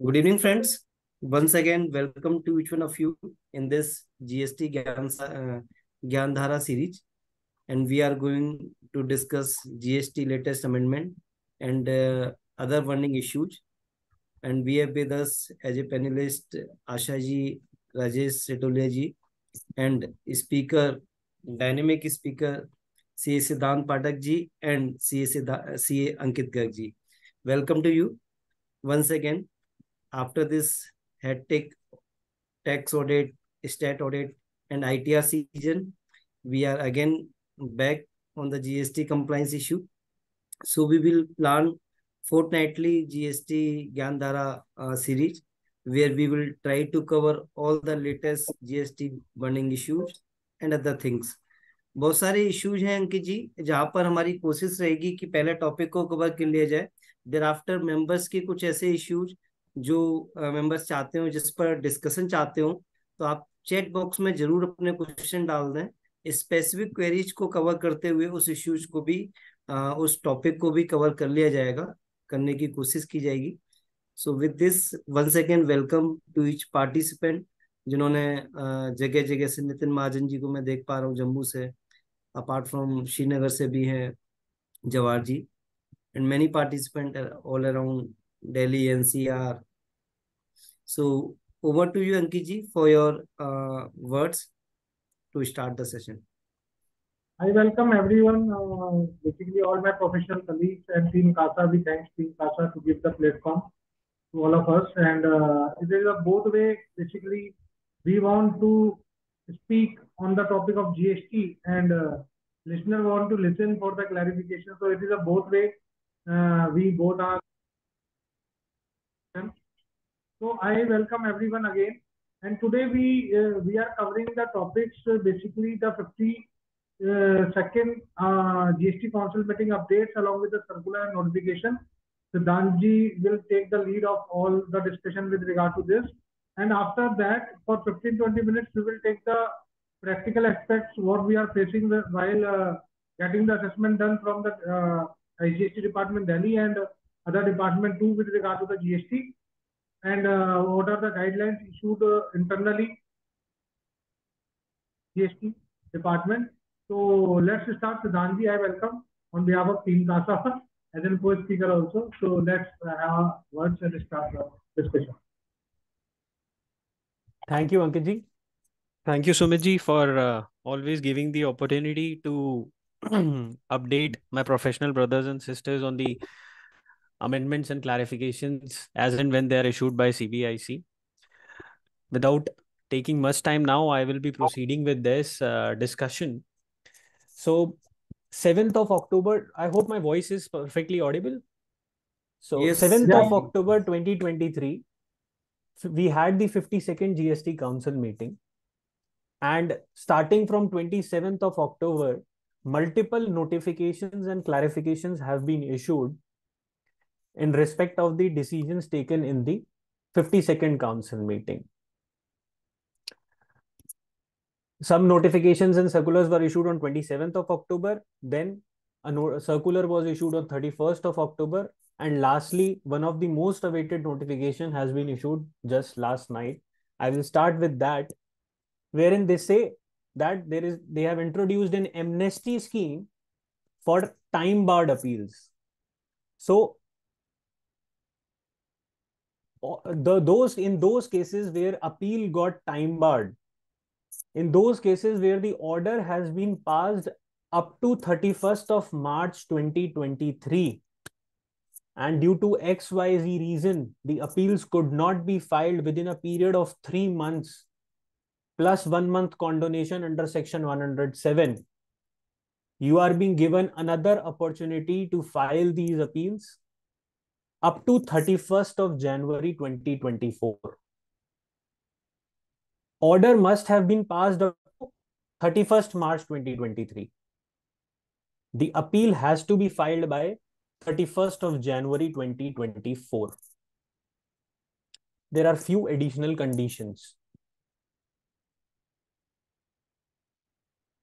Good evening, friends. Once again, welcome to each one of you in this GST Gyan, uh, Gyandhara series. And we are going to discuss GST latest amendment and uh, other burning issues. And we have with us as a panelist Asha ji, Rajesh Setolia and speaker, dynamic speaker CA Siddhant Patak ji and CA, CA Ankit Garg ji. Welcome to you once again after this hectic tax audit, stat audit, and ITR season, we are again back on the GST compliance issue. So we will plan fortnightly GST Gyandhara uh, series where we will try to cover all the latest GST burning issues and other things. बहुत सारे issues हैं अंकित जी जहाँ पर हमारी कोशिश रहेगी कि पहले टॉपिक को कवर कर लिया जाए देर आफ्टर मेंबर्स के कुछ ऐसे इश्यूज़ जो मेंबर्स चाहते हो जिस पर डिस्कशन चाहते हो तो आप चैट बॉक्स में ज़रूर अपने क्वेश्चन डाल दें। स्पेसिफिक क्वेरीज को कवर करते हुए उस इश्यूज़ को भी आ, उस टॉपिक को भी कवर कर लिया जाएगा करने की कोशिश की जाएगी। So with this one second welcome to each participant जिन्होंने जगह जगह से नितिन महाजन जी को मैं देख पा रहा हूँ जम्मू से अपार्ट फ्रॉम श्रीनगर से भी हैं Jawahar ji. And many participant all around Delhi NCR So over to you, Ankit for your uh, words to start the session. I welcome everyone, uh, basically all my professional colleagues and Team CASA. We thank Team CASA to give the platform to all of us. And uh, it is a both way. Basically, we want to speak on the topic of GST and uh, listener want to listen for the clarification. So it is a both way. Uh, we both are so I welcome everyone again. And today we uh, we are covering the topics uh, basically the 50 uh, second uh, GST Council meeting updates along with the circular and notification. Siddhanji will take the lead of all the discussion with regard to this. And after that, for 15-20 minutes, we will take the practical aspects what we are facing while uh, getting the assessment done from the uh, GST department Delhi and other department too with regard to the GST and uh, what are the guidelines issued uh, internally GST department. So let's start. Siddhanji, I welcome on behalf of Team CASA as a co-speaker also. So let's uh, have words and start the discussion. Thank you, Ankitji. Thank you, Sumitji, for uh, always giving the opportunity to update my professional brothers and sisters on the amendments and clarifications as and when they are issued by CBIC. Without taking much time now, I will be proceeding with this uh, discussion. So 7th of October, I hope my voice is perfectly audible. So yes, 7th yeah. of October 2023, we had the 52nd GST Council meeting. And starting from 27th of October, multiple notifications and clarifications have been issued in respect of the decisions taken in the 52nd council meeting. Some notifications and circulars were issued on 27th of October. Then a, circular was issued on 31st of October. And lastly, one of the most awaited notification has been issued just last night. I will start with that, wherein they say that there is they have introduced an amnesty scheme for time barred appeals. So the those in those cases where appeal got time barred in those cases where the order has been passed up to 31st of march 2023 and due to xyz reason the appeals could not be filed within a period of 3 months plus 1 month condonation under section 107 you are being given another opportunity to file these appeals up to 31st of January 2024. Order must have been passed up 31st March 2023. The appeal has to be filed by 31st of January 2024. There are few additional conditions.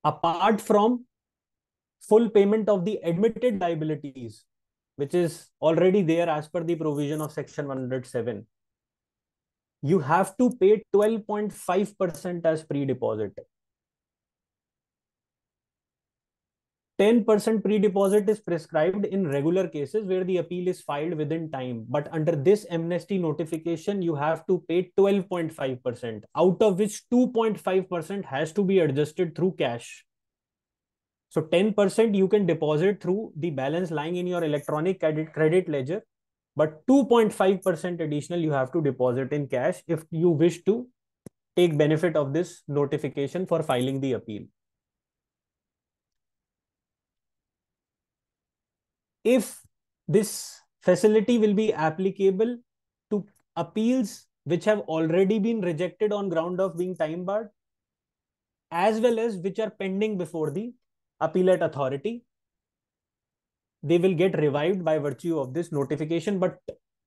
Apart from full payment of the admitted liabilities which is already there as per the provision of section 107 you have to pay 12.5% as pre-deposit. 10% pre-deposit is prescribed in regular cases where the appeal is filed within time. But under this amnesty notification, you have to pay 12.5%, out of which 2.5% has to be adjusted through cash. So 10% you can deposit through the balance lying in your electronic credit, credit ledger, but 2.5% additional you have to deposit in cash if you wish to take benefit of this notification for filing the appeal. If this facility will be applicable to appeals which have already been rejected on ground of being time barred, as well as which are pending before the appellate authority. They will get revived by virtue of this notification, but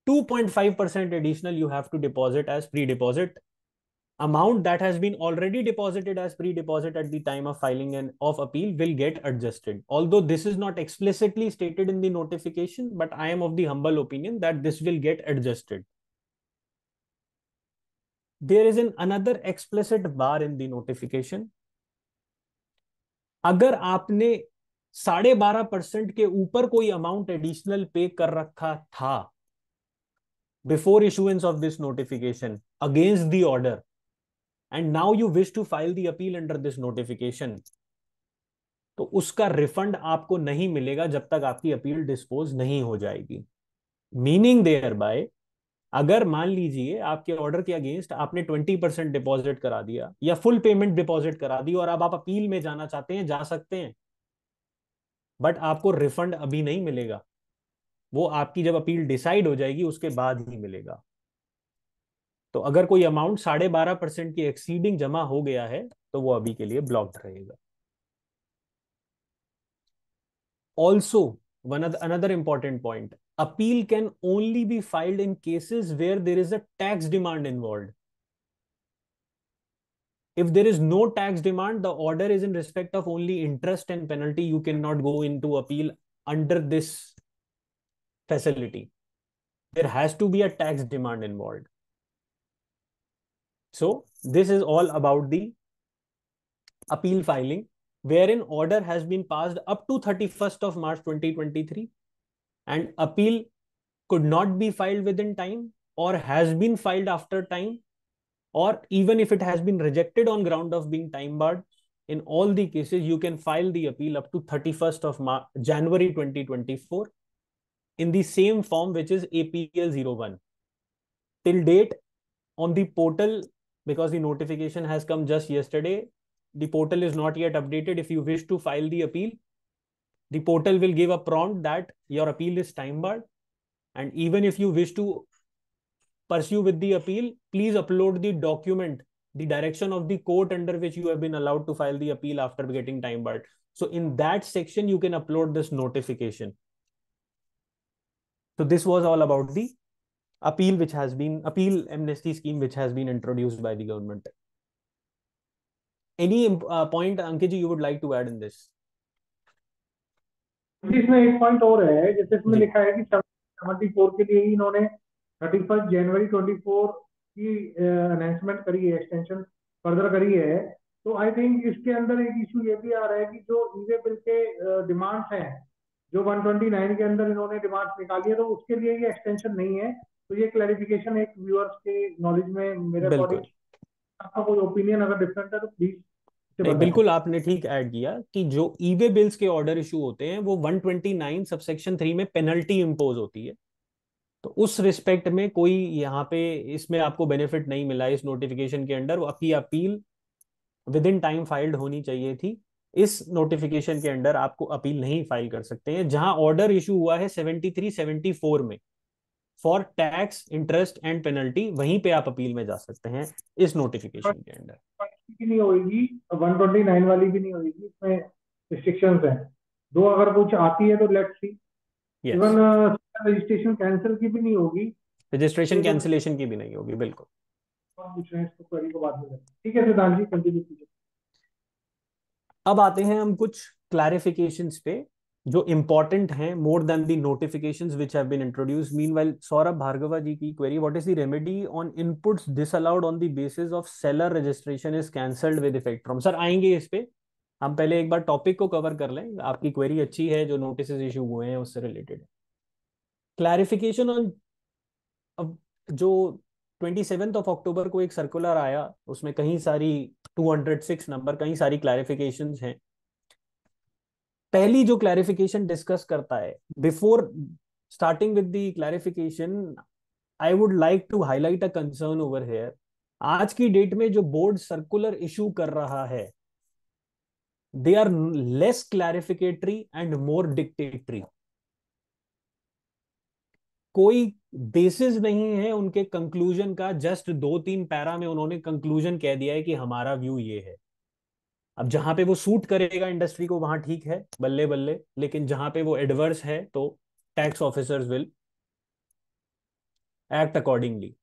2.5% additional you have to deposit as pre-deposit. Amount that has been already deposited as pre-deposit at the time of filing and of appeal will get adjusted. Although this is not explicitly stated in the notification, but I am of the humble opinion that this will get adjusted. There is an another explicit bar in the notification अगर आपने साढ़े बारह percent के ऊपर कोई amount additional पे कर रखा था before issuance of this notification against the order and now you wish to file the appeal under this notification तो उसका रिफंड आपको नहीं मिलेगा जब तक आपकी अपील डिस्पोज नहीं हो जाएगी। मीनिंग देयर बाय अगर मान लीजिए आपके ऑर्डर के अगेंस्ट आपने ट्वेंटी परसेंट डिपॉजिट करा दिया या फुल पेमेंट डिपॉजिट करा दी और अब आप अपील में जाना चाहते हैं, जा सकते हैं। बट आपको रिफंड अभी नहीं मिलेगा। वो आपकी जब अपील डिसाइड हो जाएगी, उसके बाद ही मिलेगा। तो अगर कोई अमाउंट साढ़े बारह परसेंट की एक्सीडिंग जमा हो गया है तो वो अभी के लिए ब्लॉक्ड रहेगा। Also one another important point appeal can only be filed in cases where there is a tax demand involved. If there is no tax demand, the order is in respect of only interest and penalty. You cannot go into appeal under this facility. There has to be a tax demand involved. So this is all about the appeal filing wherein order has been passed up to 31st of March 2023 and appeal could not be filed within time or has been filed after time or even if it has been rejected on ground of being time barred in all the cases you can file the appeal up to 31st of March, January 2024 in the same form which is APL 01 till date on the portal because the notification has come just yesterday the portal is not yet updated. If you wish to file the appeal the portal will give a prompt that your appeal is time barred. And even if you wish to pursue with the appeal please upload the document the direction of the court under which you have been allowed to file the appeal after getting time barred. So in that section you can upload this notification. So this was all about the appeal which has been appeal amnesty scheme which has been introduced by the government. Any uh, point ankit you would like to add in this इसमें एक point और है जैसे इसमें लिखा है कि seventy four के लिए ही इन्होंने thirty first January twenty four की अनाउंसमेंट करी है एक्सटेंशन फर्दर करी है। तो आई थिंक इसके अंदर एक इशू ये भी आ रहा है कि जो ईवे बिल के डिमांड्स हैं जो 129 के अंदर इन्होंने डिमांड्स निकाली है तो उसके लिए ये एक्सटेंशन नहीं है। तो ये क्लैरिफिकेशन एक व्यूअर्स के नॉलेज में मेरे अकॉर्डिंग आपका कोई ओपिनियन अगर डिफरेंट है तो प्लीज़ नहीं बिल्कुल आपने ठीक ऐड किया कि जो ईवे बिल्स के ऑर्डर इशू होते हैं वो 129 सबसेक्शन थ्री में पेनल्टी इम्पोज होती है। तो उस रिस्पेक्ट में कोई यहाँ पे इसमें आपको बेनिफिट नहीं मिला इस नोटिफिकेशन के अंडर आपकी appeal within time filed होनी चाहिए थी। इस नोटिफिकेशन के अंडर आपको अपील नहीं फ़ाइल कर सकते हैं। जहाँ ऑर्डर इशू हुआ है 73 74 में for tax interest and penalty वहीं पे आप अपील में जा सकते हैं इस नोटिफिकेशन के अंडर। की नहीं होगी वन ट्वेंटी नाइन वाली भी नहीं होगी इसमें रिस्ट्रिक्शन है। दो अगर कुछ आती है तो let's see even registration cancel की भी नहीं होगी। रजिस्ट्रेशन कैंसिलेशन की भी नहीं होगी बिल्कुल। पूछ रहे हैं इसको क्वेरी को बाद में ठीक है सिद्धांत जी कंटिन्यू कीजिए। अब आते हैं हम कुछ क्लैरिफिकेशंस पे। जो इंपॉर्टेंट हैं more than the notifications which have been Saurabh Bhargava ji की query what is the remedy on inputs disallowed on the basis of seller registration is cancelled with effect from sir आएँगे इस पे। हम पहले एक बार topic को cover कर लें। आपकी क्वेरी अच्छी है, जो नोटिस इशू हुए हैं, उससे रिलेटेड क्लैरिफिकेशन ऑन जो ट्वेंटी सेवेंथ ऑफ़ अक्टूबर को एक सर्कुलर आया, उसमें कहीं सारी 206 नंबर कहीं सारी क्लैरिफिकेशन हैं। पहली जो क्लैरिफिकेशन डिस्कस करता है before starting with the clarification I would like to highlight a concern over here आज की डेट में जो बोर्ड सर्कुलर इशू कर रहा है they are less clarificatory and more dictatory कोई बेसिस नहीं है उनके कंक्लूजन का जस्ट दो तीन पैरा में उन्होंने कंक्लूजन कह दिया है कि हमारा व्यू ये है। अब जहाँ पे वो सूट करेगा इंडस्ट्री को, वहाँ ठीक है, बल्ले बल्ले, लेकिन जहाँ पे वो एडवर्स है तो tax officers will act accordingly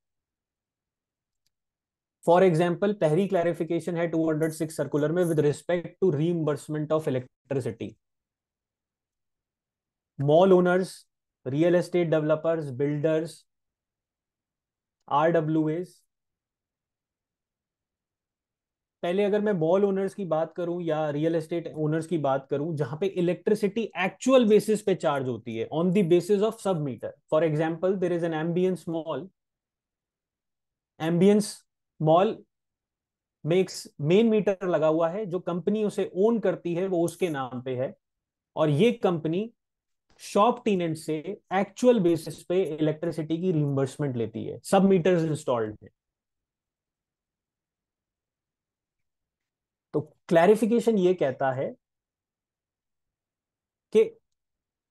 for example पहली क्लैरिफिकेशन है 206 सर्कुलर में with respect to reimbursement of electricity mall owners real estate developers builders R W S पहले अगर मैं मॉल ओनर्स की बात करूँ या रियल एस्टेट ओनर्स की बात करूँ, जहाँ पे इलेक्ट्रिसिटी एक्चुअल बेसिस पे चार्ज होती है on the basis of sub meter for example there is an Ambience Mall Ambience Mall makes main meter लगा हुआ है, जो कंपनी उसे ओन करती है, वो उसके नाम पे है। और ये कंपनी शॉप टीनेंट से एक्चुअल बेसिस पे इलेक्ट्रिसिटी की रिम्बर्समेंट लेती है सब मीटर्स इंस्टॉल्ड है तो क्लैरिफिकेशन ये कहता है कि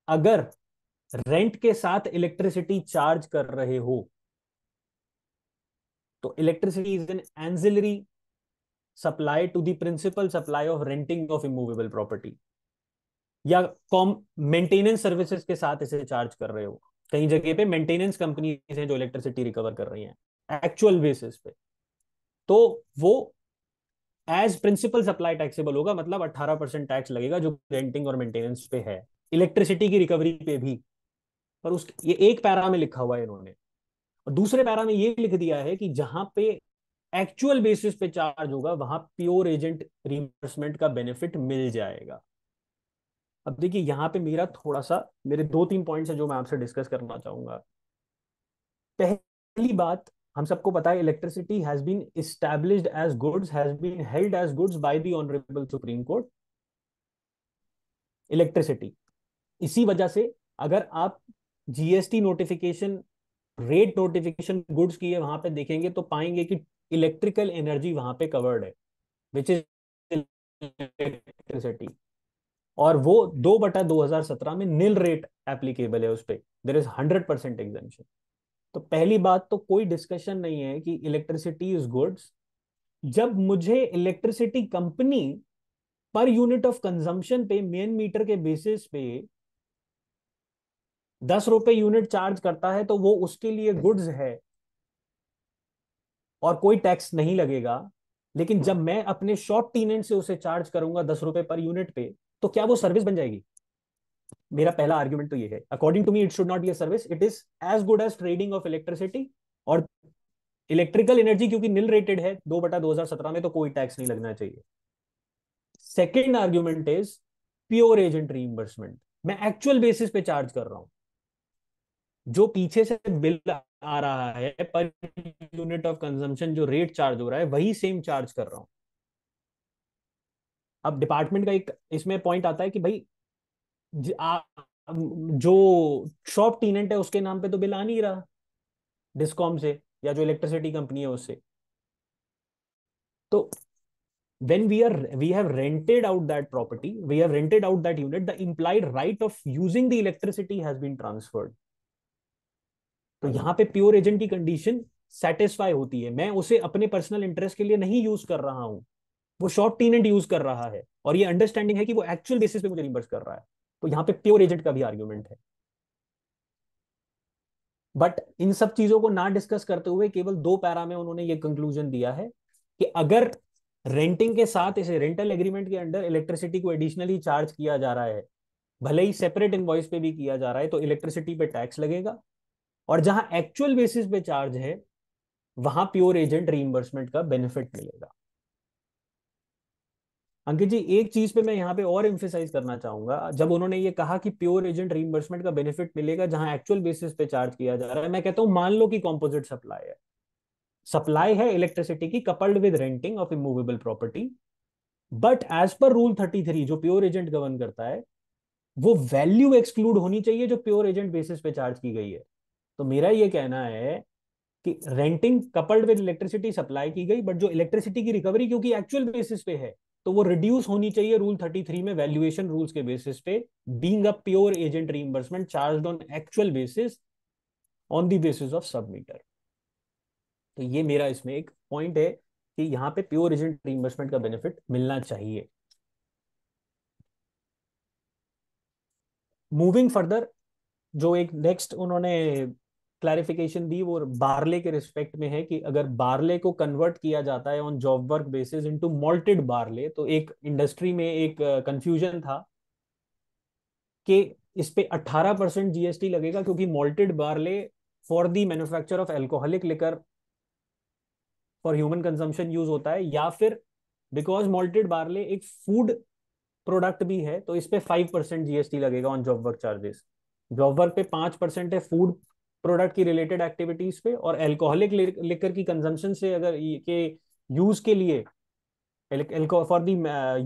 अगर रेंट के साथ इलेक्ट्रिसिटी चार्ज कर रहे हो तो electricity is an ancillary supply to the principal supply of renting of immovable property, या कॉम मेंटेनेंस सर्विसेज़ के साथ इसे चार्ज कर रहे हो। कई जगह पे मेंटेनेंस कंपनी हैं जो इलेक्ट्रिसिटी रिकवर कर रही हैं, एक्चुअल बेसिस पे। तो वो एज प्रिंसिपल सप्लाई टैक्सेबल होगा मतलब 18 परसेंट टैक्स लगेगा जो रेंटिंग और मेंटेनेंस पे है। इलेक्ट्रिसिटी की रिकवरी पे भी। पर उस, ये एक पैरा में लिखा हुआ है इन्होंने। और दूसरे पैरा में ये लिख दिया है कि जहाँ पे एक्चुअल बेसिस पे चार्ज होगा, वहाँ प्योर एजेंट रिमबर्समेंट का बेनिफिट मिल जाएगा। अब देखिए, यहाँ पे मेरा थोड़ा सा मेरे दो तीन पॉइंट्स है जो मैं आपसे डिस्कस करना चाहूँगा। पहली बात हम सबको पता है electricity has been established as goods has been held as goods by the honourable Supreme Court electricity इसी वजह से अगर आप GST notification rate notification goods की है वहाँ पे देखेंगे तो पाएँगे कि इलेक्ट्रिकल एनर्जी वहाँ पे कवर्ड है विच इज़ इलेक्ट्रिसिटी और वो दो बटा दो हज़ार सत्रह में नील रेट एप्लीकेबल है उस पर there is hundred percent exemption तो पहली बात तो कोई डिस्कशन नहीं है कि इलेक्ट्रिसिटी इज़ गुड्स जब मुझे इलेक्ट्रिसिटी कंपनी पर यूनिट ऑफ़ कंजम्पशन पे मेन मीटर के बेसिस पे दस रुपए यूनिट चार्ज करता है तो वो उसके लिए गुड्स है। और कोई टैक्स नहीं लगेगा। लेकिन जब मैं अपने शॉर्ट टीनेंट से उसे चार्ज करूँगा दस रुपए पर यूनिट पे तो क्या वो सर्विस बन जाएगी? मेरा पहला आर्ग्यूमेंट तो ये है। According to me it should not be a service it is as good as trading of electricity और इलेक्ट्रिकल एनर्जी क्योंकि निल रेटेड है, दो बटा दो हज़ार सत्रह में तो कोई टैक्स नहीं लगना चाहिए। Second argument is pure agent reimbursement मैं एक्चुअल बेसिस पे चार्ज कर रहा हूँ। जो पीछे से बिल आ रहा है पर यूनिट ऑफ़ कंजम्पशन जो रेट चार्ज हो रहा है, वही सेम चार्ज कर रहा हूँ। अब डिपार्टमेंट का एक, इसमें पॉइंट आता है कि भाई जो शॉप टीनेंट है, उसके नाम पे तो बिल आ नहीं रहा डिस्कॉम से या जो इलेक्ट्रिसिटी कंपनी है उससे। तो when we are, we have rented out that property, we have rented out that unit, the implied right of using the electricity has been transferred. तो यहाँ पे प्योर एजेंट की कंडीशन सेटिस्फाई होती है। मैं उसे अपने पर्सनल इंटरेस्ट के लिए नहीं यूज़ कर रहा हूँ। वो शॉर्ट टीनेंट यूज़ कर रहा है और ये अंडरस्टैंडिंग है कि वो एक्चुअल बेसिस पे मुझे रिमबर्स कर रहा है। तो यहाँ पे प्योर एजेंट का भी आर्ग्यूमेंट है। बट इन सब चीज़ों को ना डिस्कस करते हुए केवल दो पैरा में उन्होंने ये कंक्लूजन दिया है कि अगर रेंटिंग के साथ इसे रेंटल एग्रीमेंट के अंडर इलेक्ट्रिसिटी को एडिशनली चार्ज किया जा रहा है, भले ही सेपरेट इनवॉइस पे भी किया जा रहा है तो इलेक्ट्रिसिटी पे टैक्स लगेगा। और जहाँ एक्चुअल बेसिस पे चार्ज है, वहाँ प्योर एजेंट रीइंबर्समेंट का बेनिफिट मिलेगा। अंकित जी, एक चीज़ पे मैं यहाँ पे और एम्फेसाइज करना चाहूँगा। जब उन्होंने ये कहा कि प्योर एजेंट रीइंबर्समेंट का बेनिफिट मिलेगा जहाँ एक्चुअल बेसिस पे चार्ज किया जा रहा है, मैं कहता हूँ मान लो कि कॉम्पोजिट सप्लाई है। सप्लाई है इलेक्ट्रिसिटी की coupled with renting of immovable property but as per rule thirty three जो प्योर एजेंट गवर्न करता है, वो वैल्यू एक्सक्लूड होनी चाहिए जो प्योर एजेंट बेसिस पे चार्ज की गई है। तो मेरा ये कहना है कि renting coupled with electricity supply की गई बट जो इलेक्ट्रिसिटी की रिकवरी क्योंकि एक्चुअल बेसिस पे है तो वो रिड्यूस होनी चाहिए रूल 33 में वैल्यूएशन रूल्स के बेसिस पे being a pure agent reimbursement charge on actual basis on basis of submeter तो ये मेरा इसमें एक पॉइंट है कि यहाँ पे प्योर एजेंट रीइंबर्समेंट का बेनिफिट मिलना चाहिए। मूविंग फर्दर जो एक नेक्स्ट उन्होंने क्लैरिफिकेशन दी, वो बारले के रिस्पेक्ट में है कि अगर बारले को कन्वर्ट किया जाता है on job work basis into malted barley तो एक इंडस्ट्री में एक कंफ्यूजन था कि इस पे 18 परसेंट जीएसटी लगेगा क्योंकि malted barley for the manufacture of alcoholic liquor for human consumption use होता है, या फिर बिकॉज़ मॉल्टेड बारले एक फ़ूड प्रोडक्ट भी है तो इस पे फाइव परसेंट जीएसटी लगेगा on job work charges job work पे पाँच परसेंट है फ़ूड प्रोडक्ट की रिलेटेड एक्टिविटीज़ पे और एल्कोहलिक लिकर की कंजम्पशन से अगर के यूज़ के लिए for the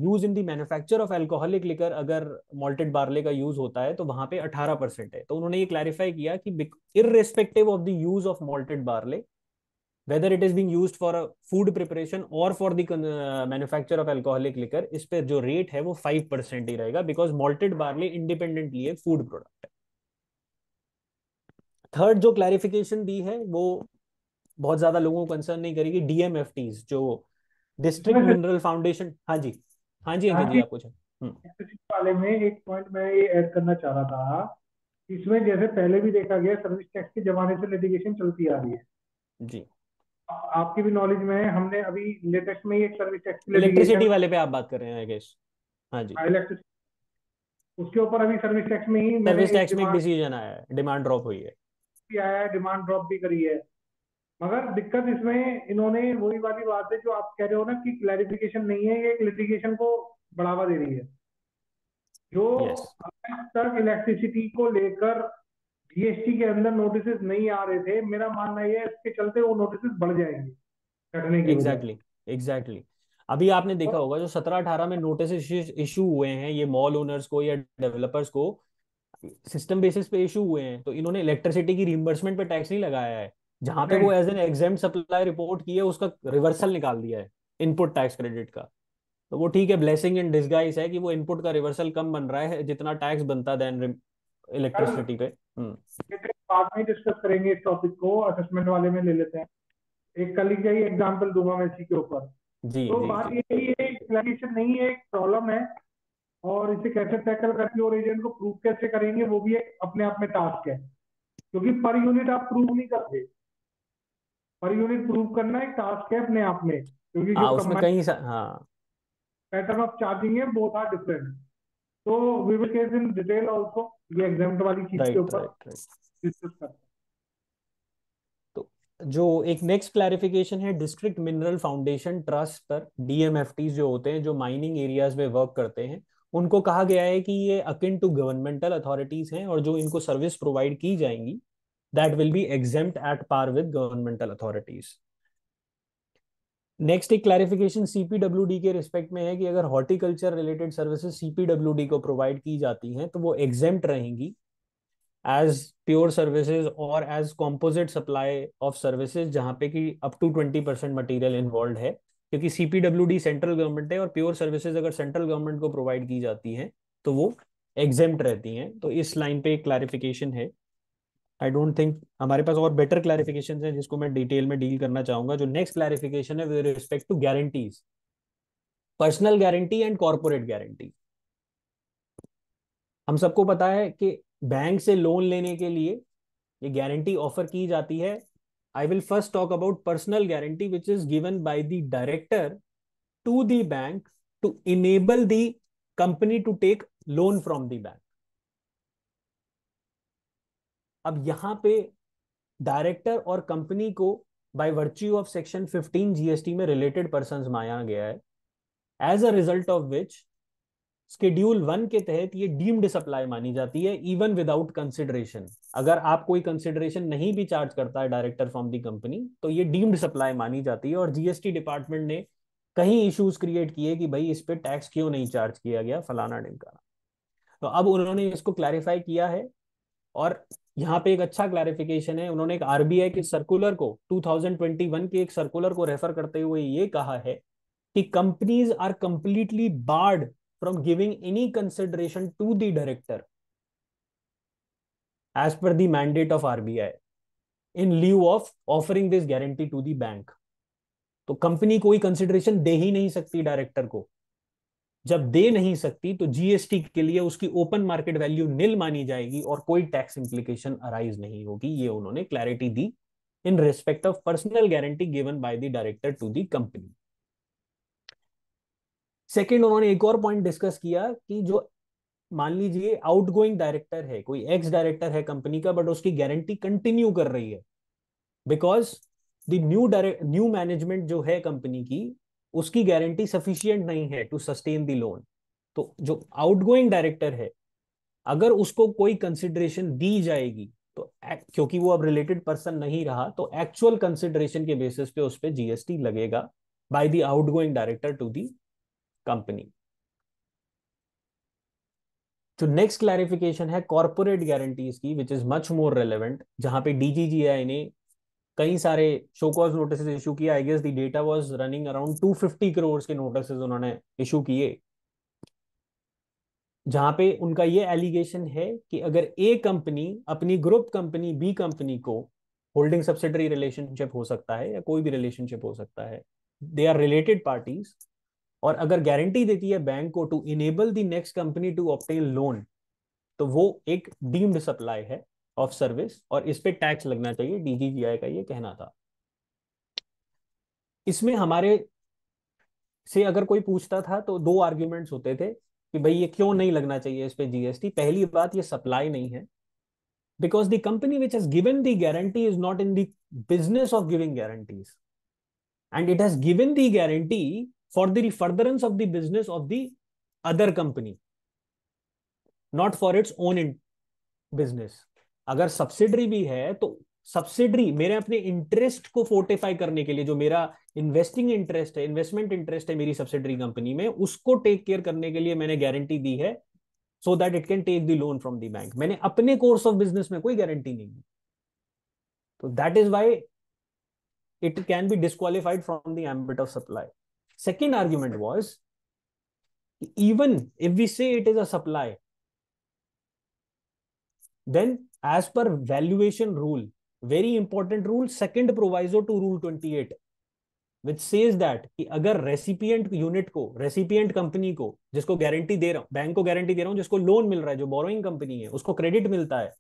use in the manufacture of alcoholic liquor अगर मॉल्टेड बार्ले का यूज़ होता है तो वहाँ पे 18 परसेंट है। तो उन्होंने ये क्लैरिफाई किया कि irrespective of the use of malted barley whether it is being used for food preparation or for the uh, manufacture of alcoholic इस पे जो रेट है वो फाइव परसेंट ही रहेगा बिकॉज़ मॉल्टेड बार्ले इंडिपेंडेंटली एक फ़ूड प्रोडक्ट है। Third जो क्लैरिफिकेशन दी है वो बहुत ज़्यादा लोगों को कंसर्न नहीं करेगी डीएमएफटीज जो डिस्ट्रिक्ट मिनरल फाउंडेशन हाँ जी हाँ जी अंकित जी आप कुछ वाले में एक पॉइंट मैं ये ऐड करना चाह रहा था इसमें जैसे पहले भी देखा गया सर्विस टैक्स के जमाने से लिटिगेशन चलती आ रही है। जी। आपकी भी नॉलेज में है हमने अभी लेटेस्ट में एक सर्विस टैक्स इलेक्ट्रिसिटी वाले पे आप बात कर रहे हैं आई हाँ जी। इलेक्ट्रिसिटी उसके ऊपर अभी सर्विस टैक्स में ही सर्विस टैक्स में डिसीज़न आया है डिमांड ड्रॉप हुई है। आया है डिमांड ड्रॉप भी करी है। मगर दिक्कत इसमें इन्होंने वही वाली बात है जो आप कह रहे हो ना कि क्लैरिफिकेशन नहीं है ये लिटिगेशन को बढ़ावा दे रही है। जो yes. तक इलेक्ट्रिसिटी को लेकर जीएसटी के अंदर नोटिस नहीं आ रहे थे मेरा मानना यह है इसके चलते वो नोटिस बढ़ जाएँगे कटने की एग्जैक्टली exactly, एग्जैक्टली अभी आपने देखा होगा जो सत्रह अठारह में नोटिस इशू हुए हैं ये मॉल ओनर्स को या डेवलपर्स को सिस्टम बेसिस पे इशू हुए हैं तो इन्होंने इलेक्ट्रिसिटी की रिम्बर्समेंट पे टैक्स नहीं लगाया है। जहाँ पे वो as an exempt supply report की है उसका रिवर्सल निकाल दिया है इनपुट टैक्स क्रेडिट का। तो वो ठीक है ब्लेसिंग इन डिस्गाइज है कि वो इनपुट का रिवर्सल कम बन रहा है जितना टैक्स बनता देन इलेक्ट्रिसिटी पे। हम्म। बाद में डिस्कस करेंगे इस टॉपिक को असेसमेंट वाले में ले लेते हैं। एक कल का ही एग्जांपल दूँगा मैं इसी के ऊपर। जी तो जी, बात ये है क्लैरिफिकेशन नहीं है एक प्रॉब्लम है। और इसे कैसे टैकल करके और एजेंट को प्रूव कैसे करेंगे वो भी एक अपने आप में टास्क है। क्योंकि पर यूनिट आप प्रूव नहीं करते। पर यूनिट प्रूव करना एक टास्क है अपने आप में क्योंकि हाँ, उसमें कहीं हाँ। पैटर्न ऑफ़ चार्जिंग है बोथ आर डिफरेंट तो we will case in detail also ये एग्ज़ाम्पल वाली चीज़ के ऊपर डिस्कस करते तो जो एक नेक्स्ट क्लैरिफिकेशन है डिस्ट्रिक्ट मिनरल फाउंडेशन ट्रस्ट पर डीएमएफटी जो होते हैं जो माइनिंग एरियाज़ में वर्क करते हैं उनको कहा गया है कि ये अकिन टू गवर्नमेंटल अथॉरिटीज हैं और जो इनको सर्विस प्रोवाइड की जाएँगी that will be exempt at par with governmental authorities next एक क्लैरिफिकेशन सीपीडब्ल्यूडी के रिस्पेक्ट में है कि अगर हॉर्टिकल्चर रिलेटेड सर्विसेज़ सीपीडब्ल्यूडी को प्रोवाइड की जाती हैं तो वो एग्जेम्प्ट रहेंगी एज प्योर सर्विसेज़ और as composite supply of services जहाँ पे कि up to twenty percent material involve है। क्योंकि सीपीडब्ल्यूडी सेंट्रल गवर्नमेंट है और प्योर सर्विसेज़ अगर सेंट्रल गवर्नमेंट को प्रोवाइड की जाती हैं तो वो एग्जेम्प्ट रहती हैं। तो इस लाइन पे एक क्लैरिफिकेशन है। आई डोंट थिंक हमारे पास और बेटर क्लैरिफिकेशन है जिसको मैं डिटेल में डील करना चाहूँगा। जो नेक्स्ट क्लैरिफिकेशन है with respect to guarantees personal guarantee and corporate guarantee हम सबको पता है कि बैंक से लोन लेने के लिए ये गारंटी ऑफ़र की जाती है। I will first talk about personal guarantee, which is given by the director to the bank to enable the company to take loan from the bank अब यहाँ पे डायरेक्टर और कंपनी को by virtue of section 15 GST में related person माना गया है as a result of which schedule one के तहत ये डीम्ड सप्लाई मानी जाती है इवन विदाउट कंसिडरेशन अगर आप कोई कंसिडरेशन नहीं भी चार्ज करता है डायरेक्टर फ्रॉम दी कंपनी तो ये डीम्ड सप्लाई मानी जाती है और जीएसटी डिपार्टमेंट ने कहीं इश्यूज़ क्रिएट किए कि भाई इस पे टैक्स क्यों नहीं चार्ज किया गया फलाना ढिमकाना। तो अब उन्होंने इसको क्लैरिफाई किया है और यहाँ पे एक अच्छा क्लैरिफिकेशन है। उन्होंने एक आरबीआई के सर्कुलर को 2021 के एक सर्कुलर को रेफर करते हुए ये कहा है कि companies are completely barred from giving any consideration to the director as per the mandate of RBI in lieu of offering this guarantee to the bank तो कंपनी कोई कंसिडरेशन दे ही नहीं सकती डायरेक्टर को। जब दे नहीं सकती तो जीएसटी के लिए उसकी ओपन मार्केट वैल्यू निल मानी जाएगी और कोई टैक्स इंप्लीकेशन अराइज नहीं होगी। ये उन्होंने clarity the in respect of personal guarantee given by the director to the company second उन्होंने एक और पॉइंट डिस्कस किया कि जो मान लीजिए आउटगोइंग डायरेक्टर है, कोई एक्स डायरेक्टर है कंपनी का बट उसकी गारंटी कंटिन्यू कर रही है। Because the new direct new management जो है कंपनी की, उसकी गारंटी सफिशियंट नहीं है टू सस्टेन द लोन तो जो आउटगोइंग डायरेक्टर है, अगर उसको कोई कंसिडरेशन दी जाएगी तो क्योंकि वो अब रिलेटेड पर्सन नहीं रहा तो एक्चुअल कंसिडरेशन के बेसिस पे उस पर जीएसटी लगेगा by the outgoing director to the company जो नेक्स्ट क्लैरिफिकेशन है कॉर्पोरेट गारंटीज की which is much more relevant जहाँ पे डीजीजीआई ने कई सारे शोकॉज नोटिस इशू किया I guess data was running around 250 crore के नोटिस उन्होंने इशू किए। जहाँ पे उनका ये एलिगेशन है कि अगर ए कंपनी अपनी ग्रुप कंपनी बी कंपनी को होल्डिंग सब्सिडरी रिलेशनशिप हो सकता है या कोई भी रिलेशनशिप हो सकता है दे आर रिलेटेड पार्टीज़ और अगर गारंटी देती है बैंक को to enable the next company to obtain loan तो वो एक डीम्ड सप्लाई है ऑफ़ सर्विस और इस पे टैक्स लगना चाहिए डीजीजीआई का ये कहना था। इसमें हमारे से अगर कोई पूछता था तो दो आर्ग्यूमेंट्स होते थे कि भाई ये क्यों नहीं लगना चाहिए इस पे जीएसटी पहली बात, ये सप्लाई नहीं है। Because the company which has given the guarantee is not in the business of giving guarantees and it has given the guarantee the furtherance of the business of the other company not for its own in business अगर subsidiary भी है तो subsidiary मेरे अपने interest को fortify करने के लिए, जो मेरा इन्वेस्टिंग इंटरेस्ट है इन्वेस्टमेंट इंटरेस्ट है मेरी सब्सिडरी कंपनी में, उसको टेक केयर करने के लिए मैंने गारंटी दी है so that it can take the loan from the bank मैंने अपने कोर्स ऑफ़ बिज़नेस में कोई गारंटी नहीं दी। तो that is why it can be disqualified from the ambit of supply second argument was even if we say it is a supply then as per valuation rule very important rule second proviso to rule 28 which says that कि अगर recipient unit को recipient company को जिसको guarantee दे रहा हूँ bank को guarantee दे रहा हूँ जिसको लोन मिल रहा है जो बोरोइंग कंपनी है उसको क्रेडिट मिलता है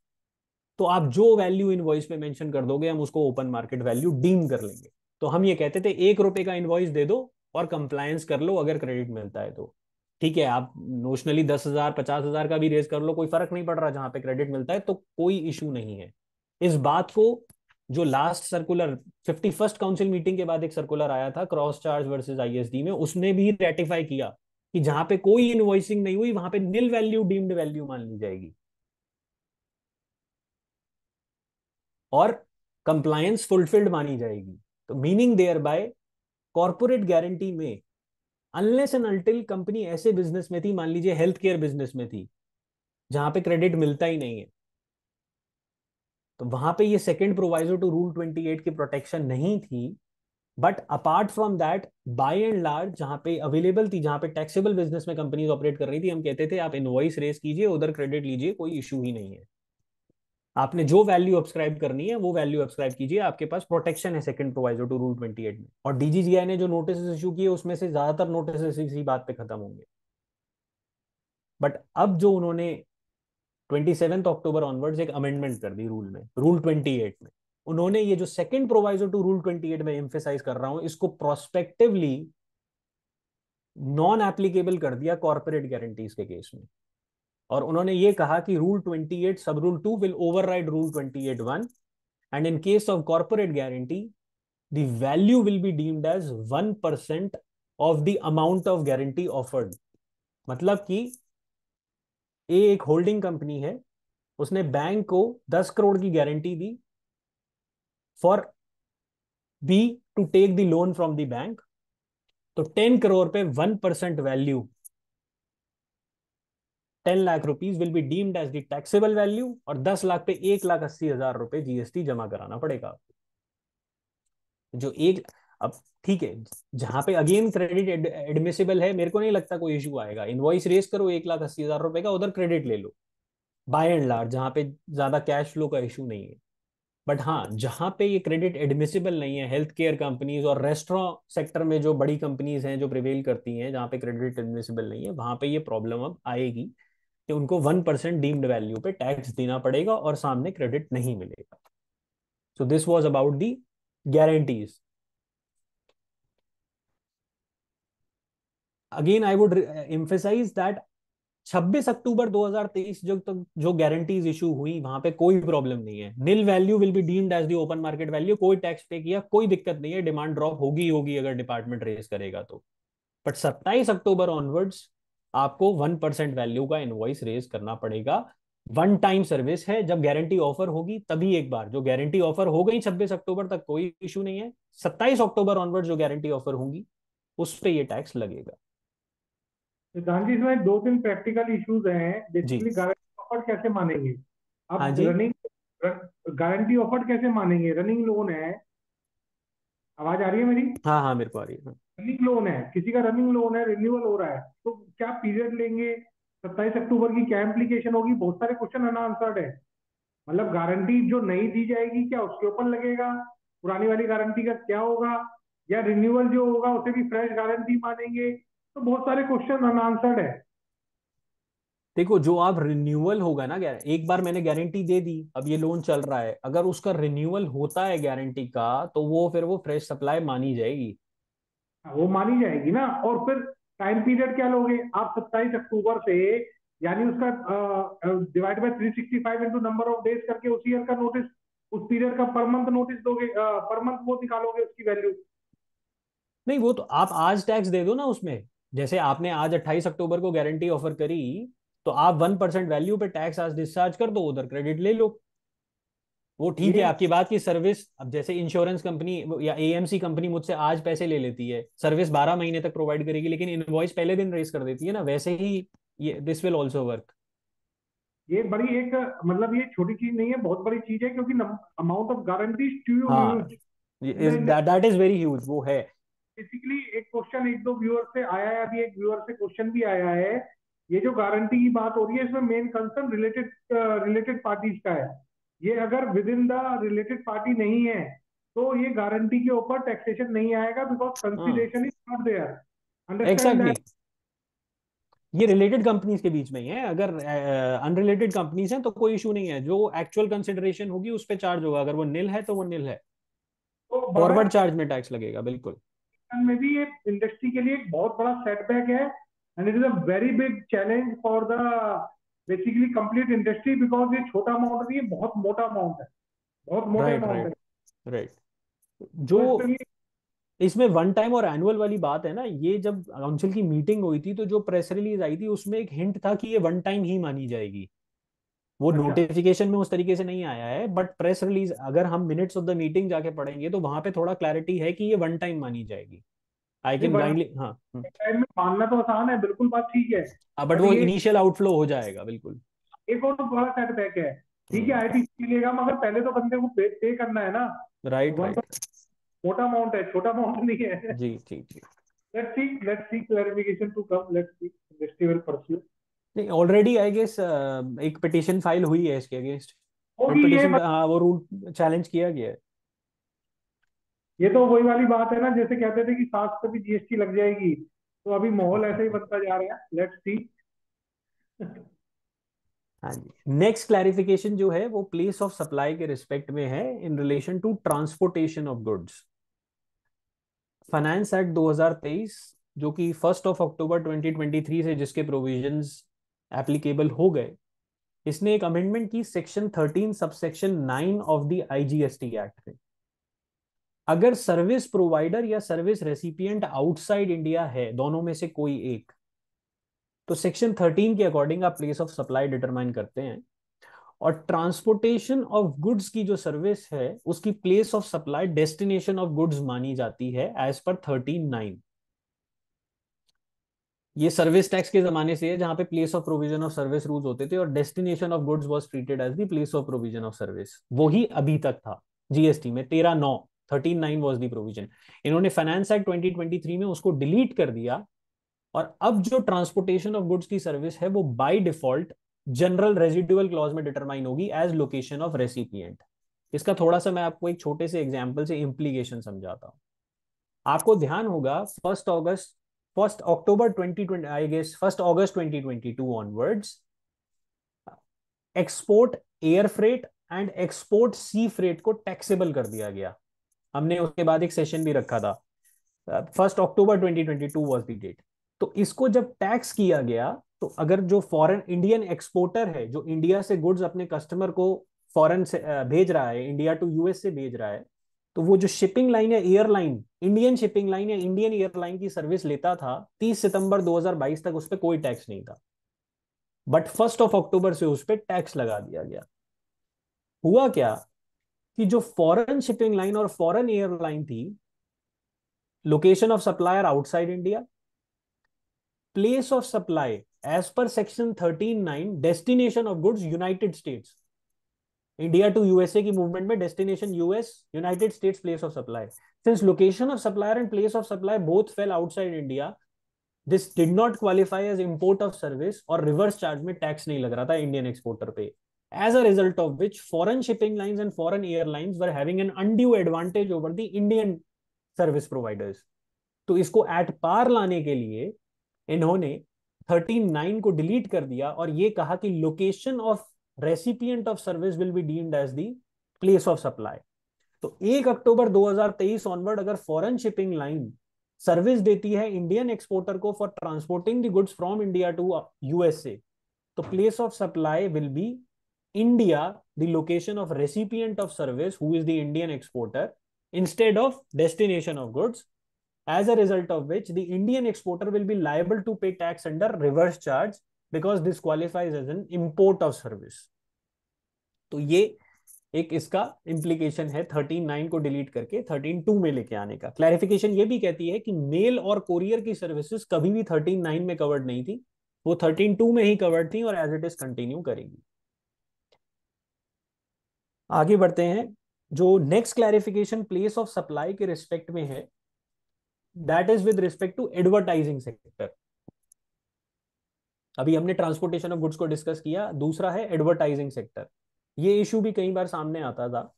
तो आप जो वैल्यू इनवॉइस पे मेंशन कर दोगे हम उसको ओपन मार्केट वैल्यू डीम कर लेंगे। तो हम ये कहते थे एक रुपए का इनवॉइस दे दो और कंप्लायंस कर लो अगर क्रेडिट मिलता है तो। ठीक है, आप नोशनली दस हज़ार, पचास हज़ार का भी रेज कर लो, कोई फ़र्क नहीं पड़ रहा जहाँ पे क्रेडिट मिलता है तो कोई इशू नहीं है। इस बात को जो last circular fifty first council meeting के बाद एक सर्कुलर आया था क्रॉस चार्ज वर्सेज आईएसडी में, उसने भी रेटिफाई किया कि जहाँ पे कोई इनवॉइसिंग नहीं हुई, वहाँ पे निल वैल्यू डीम्ड वैल्यू मान ली जाएगी। और कंप्लायंस फुलफिल्ड मानी जाएगी। तो meaning there bye corporate guarantee में अनलेस एंड अल्टिल कंपनी ऐसे बिज़नेस में थी, मान लीजिए हेल्थ केयर बिज़नेस में थी, जहाँ पे क्रेडिट मिलता ही नहीं है। तो वहाँ पे ये सेकंड प्रोवाइजर टू रूल 28 की प्रोटेक्शन नहीं थी but apart from that by and large जहाँ पे अवेलेबल थी, जहाँ पे टैक्सेबल बिज़नेस में कंपनीज़ ऑपरेट कर रही थी, हम कहते थे, आप इनवॉइस रेस कीजिए, उधर क्रेडिट लीजिए, कोई इशू ही नहीं है। आपने जो वैल्यू अब्सक्राइब करनी है, वो वैल्यू अब्सक्राइब कीजिए। आपके पास प्रोटेक्शन है सेकंड प्रोवाइजर टू रूल 28 में। और डीजीजीआई ने जो नोटिस इशू किए, उसमें से ज़्यादातर नोटिस इसी बात पे खत्म होंगे। बट अब जो उन्होंने ट्वेंटी अक्टूबर ऑनवर्ड्स एक अमेंडमेंट कर दी रूल में रूल 28 में। उन्होंने ये जो सेकंड प्रोवाइजर टू रूल 28 में एम्फेसाइज कर रहा हूँ, इसको प्रोस्पेक्टिवली नॉन एप्लीकेबल कर दिया कॉर्पोरेट गारंटीज के केस में। और उन्होंने ये कहा कि rule 28 sub rule two will override rule 28 one and in case of corporate guarantee the value will be deemed as one percent of the amount of guarantee offered मतलब कि ए एक होल्डिंग कंपनी है, उसने बैंक को दस करोड़ की guarantee the for B to take the loan from the bank तो ten crore पे one percent value ten lakh rupees will be deemed as the taxable value और दस लाख पे एक लाख अस्सी हज़ार रुपए जीएसटी जमा कराना पड़ेगा। जो एक, अब ठीक है, जहाँ पे अगेन क्रेडिट एडमिसिबल है, मेरे को नहीं लगता कोई इशू आएगा। इनवॉइस रेस करो, एक लाख अस्सी हज़ार रुपए का, उधर क्रेडिट ले लो। बाय एंड लार्ज जहाँ पे ज़्यादा कैश फ्लो का इशू नहीं है। बट हाँ जहाँ पे ये क्रेडिट एडमिसिबल नहीं है हेल्थ केयर कंपनीज़ और रेस्टोरेंट सेक्टर में जो बड़ी कंपनीज़ हैं, जो प्रिवेल करती हैं, जहाँ पे क्रेडिट एडमिसिबल नहीं है, वहाँ पे ये प्रॉब्लम अब आएगी। कि उनको वन परसेंट डीम्ड वैल्यू पे टैक्स देना पड़ेगा और सामने क्रेडिट नहीं मिलेगा। So this was about the guarantees again I would emphasize that 26 October 2023 जो तो जो गारंटीज इशू हुई, वहाँ पे कोई प्रॉब्लम नहीं है। Nil value will be deemed as the open market value कोई टैक्स पे किया, कोई दिक्कत नहीं है। डिमांड ड्रॉप होगी होगी अगर डिपार्टमेंट रेज करेगा तो। बट 27 अक्टूबर ऑनवर्ड्स आपको वन परसेंट वैल्यू का इनवॉइस रेज करना पड़ेगा। वन टाइम सर्विस है जब गारंटी ऑफ़र होगी तभी एक बार जो गारंटी ऑफ़र हो गई छब्बीस अक्टूबर तक कोई इशू नहीं है। सत्ताईस अक्टूबर ऑनवर्ड जो गारंटी ऑफ़र होंगी उस पर ये टैक्स लगेगा। गांधी इसमें दो तीन प्रैक्टिकल इश्यूज़ हैं बेसिकली गारंटी ऑफ़र कैसे मानेंगे? आप हाँ रनिंग गारंटी ऑफ़र कैसे मानेंगे? रनिंग लोन है। आवाज़ आ रही है मेरी? हाँ हाँ मेरे को आ रही है। रनिंग लोन है, किसी का रनिंग लोन है रिन्यूअल हो रहा है तो क्या पीरियड लेंगे? सत्ताईस अक्टूबर की क्या एप्लीकेशन होगी? बहुत सारे क्वेश्चन अनआंसर्ड है। मतलब गारंटी जो नई दी जाएगी, क्या उसके ऊपर लगेगा? पुरानी वाली गारंटी का क्या होगा? या रिन्यूअल जो होगा, उसे भी फ्रेश गारंटी मानेंगे? तो बहुत सारे क्वेश्चन अनआंसर्ड है। देखो, जो आप रिन्यूअल होगा ना एक बार मैंने गारंटी दे दी, अब ये लोन चल रहा है। अगर उसका रिन्यूअल होता है गारंटी का तो वो फिर वो फ्रेश सप्लाई मानी जाएगी। वो मानी जाएगी ना। और फिर टाइम पीरियड क्या लोगे? आप सत्ताईस अक्टूबर से, यानी उसका divide by three sixty five into number of days करके उस ईयर का नोटिस उस पीरियड का पर मंथ नोटिस दोगे पर मंथ वो निकालोगे उसकी वैल्यू नहीं, वो तो आप आज टैक्स दे दो ना उसमें। जैसे आपने आज 28 अक्टूबर को गारंटी ऑफ़र करी तो आप वन परसेंट वैल्यू पे टैक्स आज डिस्चार्ज कर दो, उधर क्रेडिट ले लो। वो ठीक है आपकी बात की सर्विस अब जैसे इंश्योरेंस कंपनी या एएमसी कंपनी मुझसे आज पैसे ले लेती है सर्विस बारह महीने तक प्रोवाइड करेगी लेकिन इनवॉइस पहले दिन रेस कर देती है ना वैसे ही ये दिस विल ऑल्सो वर्क ये बड़ी एक मतलब ये छोटी चीज़ नहीं है बहुत बड़ी चीज़ है क्योंकि amount of guarantee that is very huge वो है। बेसिकली एक क्वेश्चन एक दो व्यूअर से आया है अभी एक व्यूअर से क्वेश्चन भी आया है। ये जो गारंटी की बात हो रही है इसमें main concern related related parties का है। ये अगर within the related party नहीं है तो ये गारंटी के ऊपर टैक्सेशन नहीं आएगा because consideration is not there exactly ये रिलेटेड कंपनीज़ के बीच में ही है। अगर अनरिलेटेड कंपनीज़ हैं तो कोई इशू नहीं है। जो एक्चुअल कंसिडरेशन होगी उस पर चार्ज होगा। अगर वो निल है तो वो निल है। फॉरवर्ड चार्ज में टैक्स लगेगा बिल्कुल। में भी ये इंडस्ट्री के लिए एक बहुत बड़ा सेटबैक है and it is a very big challenge for the basically complete industry because ये छोटा अमाउंट नहीं है बहुत मोटा अमाउंट है। बहुत मोटा अमाउंट है। राइट राइट जो तो इसमें वन टाइम और एनुअल वाली बात है ना ये जब काउंसिल की मीटिंग हुई थी तो जो प्रेस रिलीज़ आई थी उसमें एक हिंट था कि ये वन टाइम ही मानी जाएगी। वो अच्छा। नोटिफिकेशन में उस तरीके से नहीं आया है बट प्रेस रिलीज़ अगर हम मिनट्स ऑफ़ द मीटिंग जाके पढ़ेंगे तो वहाँ पे थोड़ा क्लैरिटी है कि ये वन टाइम मानी जाएगी। आई कैन ब्लाइंडली हाँ। टाइम में मानना तो आसान है बिल्कुल बात ठीक है। बट वो इनिशियल आउटफ्लो हो जाएगा बिल्कुल। एक और तो बड़ा सेटबैक है। ठीक है आई मिलेगा मगर पहले तो बंदे को पे, पे करना है ना। राइट राइट मोटा अमाउंट है छोटा अमाउंट नहीं है। जी जी जी। Let's see let's see clarification to come let's see industry will pursue नहीं ऑलरेडी आई गेस एक पिटीशन फ़ाइल हुई है इसके अगेंस्ट पिटीशन हाँ वो रूल चैलेंज किया गया है। ये तो वही वाली बात है ना, जैसे कहते थे कि सास पे भी जीएसटी लग जाएगी तो अभी माहौल ऐसे ही बनता जा रहा है। लेट्स सी नेक्स्ट क्लैरिफिकेशन जो है, वो प्लेस ऑफ़ सप्लाई के रिस्पेक्ट में है in relation to transportation of goods finance act 2023 जो कि फ़र्स्ट ऑफ़ अक्टूबर 2023 से जिसके प्रोविजंस एप्लीकेबल हो गए, इसने एक अमेंडमेंट की section 13 subsection 9 of the IGST act में अगर सर्विस प्रोवाइडर या सर्विस रेसिपियंट आउटसाइड इंडिया है, दोनों में से कोई एक तो सेक्शन 13 के अकॉर्डिंग आप प्लेस ऑफ़ सप्लाई डिटरमाइन करते हैं। और ट्रांसपोर्टेशन ऑफ़ गुड्स की जो सर्विस है, उसकी place of supply destination of goods मानी जाती है एज पर थर्टीन नाइन ये सर्विस टैक्स के जमाने से है, जहाँ पे place of provision of service rules होते थे, और destination of goods was treated as the place of provision of service वही अभी तक था जीएसटी में, तेरह नौ। Thirteen nine was the provision इन्होंने फाइनेंस एक्ट 2023 में उसको डिलीट कर दिया और अब जो ट्रांसपोर्टेशन ऑफ़ गुड्स की सर्विस है, वो by default general residual clause में डिटरमाइन होगी एज लोकेशन ऑफ़ रेसिपिएंट इसका थोड़ा सा मैं आपको एक छोटे से एग्ज़ाम्पल से इम्प्लीकेशन समझाता हूँ। आपको ध्यान होगा first August first October 2020 I guess first August 2022 onwards export air freight and export sea freight को टैक्सेबल कर दिया गया। हमने उसके बाद एक सेशन भी रखा था। First October 2022 was the date तो इसको जब टैक्स किया गया तो अगर जो फॉरेन इंडियन एक्सपोर्टर है, जो इंडिया से गुड्स अपने कस्टमर को फॉरेन से भेज रहा है इंडिया टू यूएस से भेज रहा है तो वो जो शिपिंग लाइन या एयरलाइन इंडियन शिपिंग लाइन या इंडियन एयरलाइन की सर्विस लेता था 30 सितंबर 2022 तक उस पर कोई टैक्स नहीं था। बट फ़र्स्ट ऑफ़ अक्टूबर से उस पर टैक्स लगा दिया गया। हुआ क्या? कि जो फॉरेन शिपिंग लाइन और फॉरेन एयरलाइन थी location of supplier outside India place of supply as per section thirteen nine destination of goods United States India to USA की मूवमेंट में destination US United States place of supply since location of supplier and place of supply both fail outside India this did not qualify as import of service और reverse charge में tax नहीं लग रहा था Indian exporter पे. As a result of which foreign shipping lines and foreign airlines were having an undue advantage over the Indian service providers. तो इसको at par लाने के लिए इन्होंने 13.9 को डिलीट कर दिया और ये कहा कि location of recipient of service will be deemed as the place of supply तो एक अक्टूबर 2023 ऑनवर्ड अगर फॉरेन शिपिंग लाइन सर्विस देती है इंडियन एक्सपोर्टर को for transporting the goods from India to USA तो place of supply will be India the location of recipient of service who is the Indian exporter instead of destination of goods as a result of which the Indian exporter will be liable to pay tax under reverse charge because this qualifies as an import of service. तो ये एक इसका implication है thirteen nine को delete करके thirteen two में लेके आने का। क्लैरिफिकेशन ये भी कहती है कि मेल और कोरियर की सर्विसेज़ कभी भी थर्टीन नाइन में कवर्ड नहीं थी। वो थर्टीन टू में ही कवर्ड थी और एज इट इज़ कंटिन्यू करेगी। आगे बढ़ते हैं। जो next clarification place of supply के रिस्पेक्ट में है that is with respect to advertising sector अभी हमने ट्रांसपोर्टेशन ऑफ़ गुड्स को डिस्कस किया, दूसरा है एडवर्टाइजिंग सेक्टर ये इशू भी कई बार सामने आता था।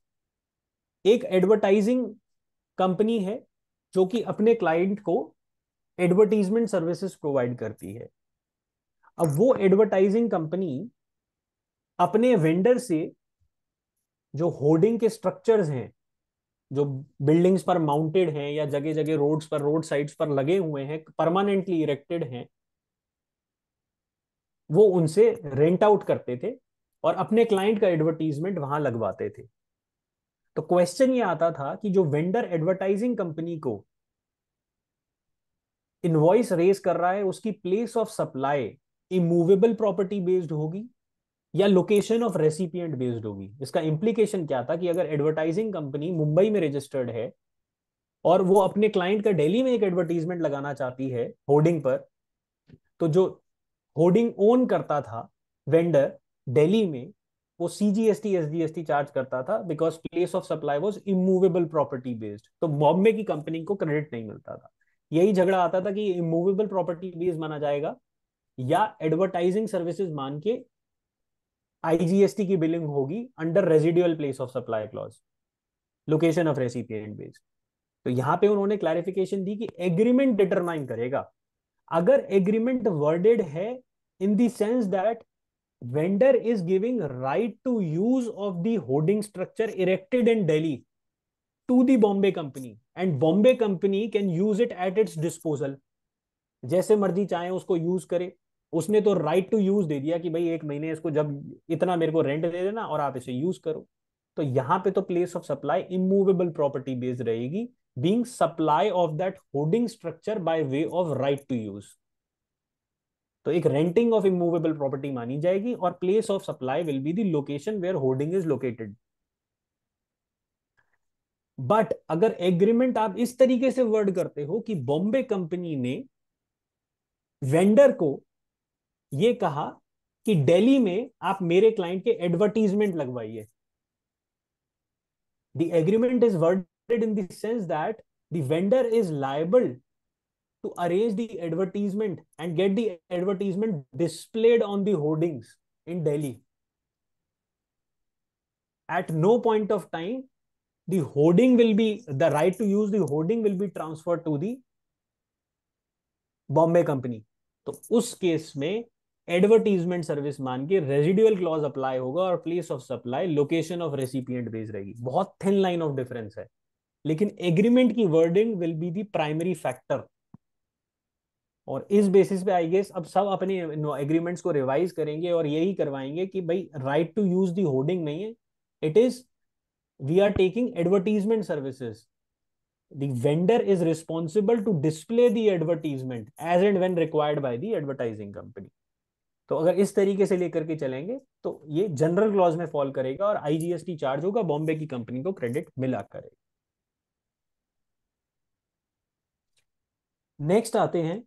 एक एडवर्टाइजिंग कंपनी है, जो कि अपने क्लाइंट को एडवर्टीजमेंट सर्विसेज़ प्रोवाइड करती है। अब वो एडवर्टाइजिंग कंपनी अपने वेंडर से जो होर्डिंग के स्ट्रक्चर्स हैं, जो बिल्डिंग्स पर माउंटेड हैं या जगह जगह रोड्स पर रोड साइड्स पर लगे हुए हैं परमानेंटली इरेक्टेड हैं, वो उनसे रेंट आउट करते थे और अपने क्लाइंट का एडवर्टीजमेंट वहाँ लगवाते थे। तो क्वेश्चन ये आता था कि जो वेंडर एडवर्टाइजिंग कंपनी को इनवॉइस रेस कर रहा है, उसकी place of supply immovable property based होगी या लोकेशन ऑफ़ रेसिपिएंट बेस्ड होगी। इसका इंप्लीकेशन क्या था कि अगर एडवर्टाइजिंग कंपनी मुंबई में रजिस्टर्ड है और वो अपने क्लाइंट का डेली में एक एडवर्टीजमेंट लगाना चाहती है होर्डिंग पर तो जो होर्डिंग ओन करता था वेंडर दिल्ली में, वो सीजीएसटी एसजीएसटी चार्ज करता था because place of supply was immovable property based तो बॉम्बे की कंपनी को क्रेडिट नहीं मिलता था। यही झगड़ा आता था कि इमूवेबल प्रॉपर्टी बेस्ड माना जाएगा या एडवर्टाइजिंग सर्विसेज़ मान के आईजीएसटी की बिलिंग होगी under residual place of supply clause location of recipient base तो यहाँ पे उन्होंने क्लैरिफिकेशन दी कि एग्रीमेंट डिटरमाइन करेगा। अगर एग्रीमेंट वर्डेड है in sense that vendor is giving right to use of the hoarding structure erected in Delhi to the Bombay company and Bombay company can use it at its disposal जैसे मर्ज़ी चाहे उसको use करे। उसने तो right to use दे दिया कि भाई एक महीने इसको जब इतना मेरे को रेंट दे देना और आप इसे यूज़ करो। तो यहाँ पे तो place of supply immovable property based रहेगी being supply of that hoarding structure by way of right to use तो एक रेंटिंग ऑफ़ इमूवेबल प्रॉपर्टी मानी जाएगी और place of supply will be the location where hoarding is located but अगर agreement आप इस तरीके से वर्ड करते हो कि बॉम्बे कंपनी ने वेंडर को यह कहा कि दिल्ली में आप मेरे क्लाइंट के advertisement लगवाइए। The agreement is worded in the sense that the vendor is liable to arrange the advertisement and get the advertisement displayed on the hoardings in at no point of time, the hoarding will be, the right to use the hoarding will be transferred to the Bombay company तो उस case में advertisement service मान के residual clause apply होगा और place of supply location of recipient base रहेगी। बहुत thin line of difference है। लेकिन एग्रीमेंट की wording will be the primary factor और इस बेसिस पे आई गेस अब सब अपने एग्रीमेंट्स को रिवाइज करेंगे और यही करवाएँगे कि भाई right to use the hoarding नहीं है। It is we are taking advertisement services the vendor is responsible to display the advertisement as and when required by the advertising company तो अगर इस तरीके से लेकर के चलेंगे तो ये जनरल क्लॉज में फॉल करेगा और आईजीएसटी चार्ज होगा बॉम्बे की कंपनी को क्रेडिट मिला करेगा। नेक्स्ट आते हैं।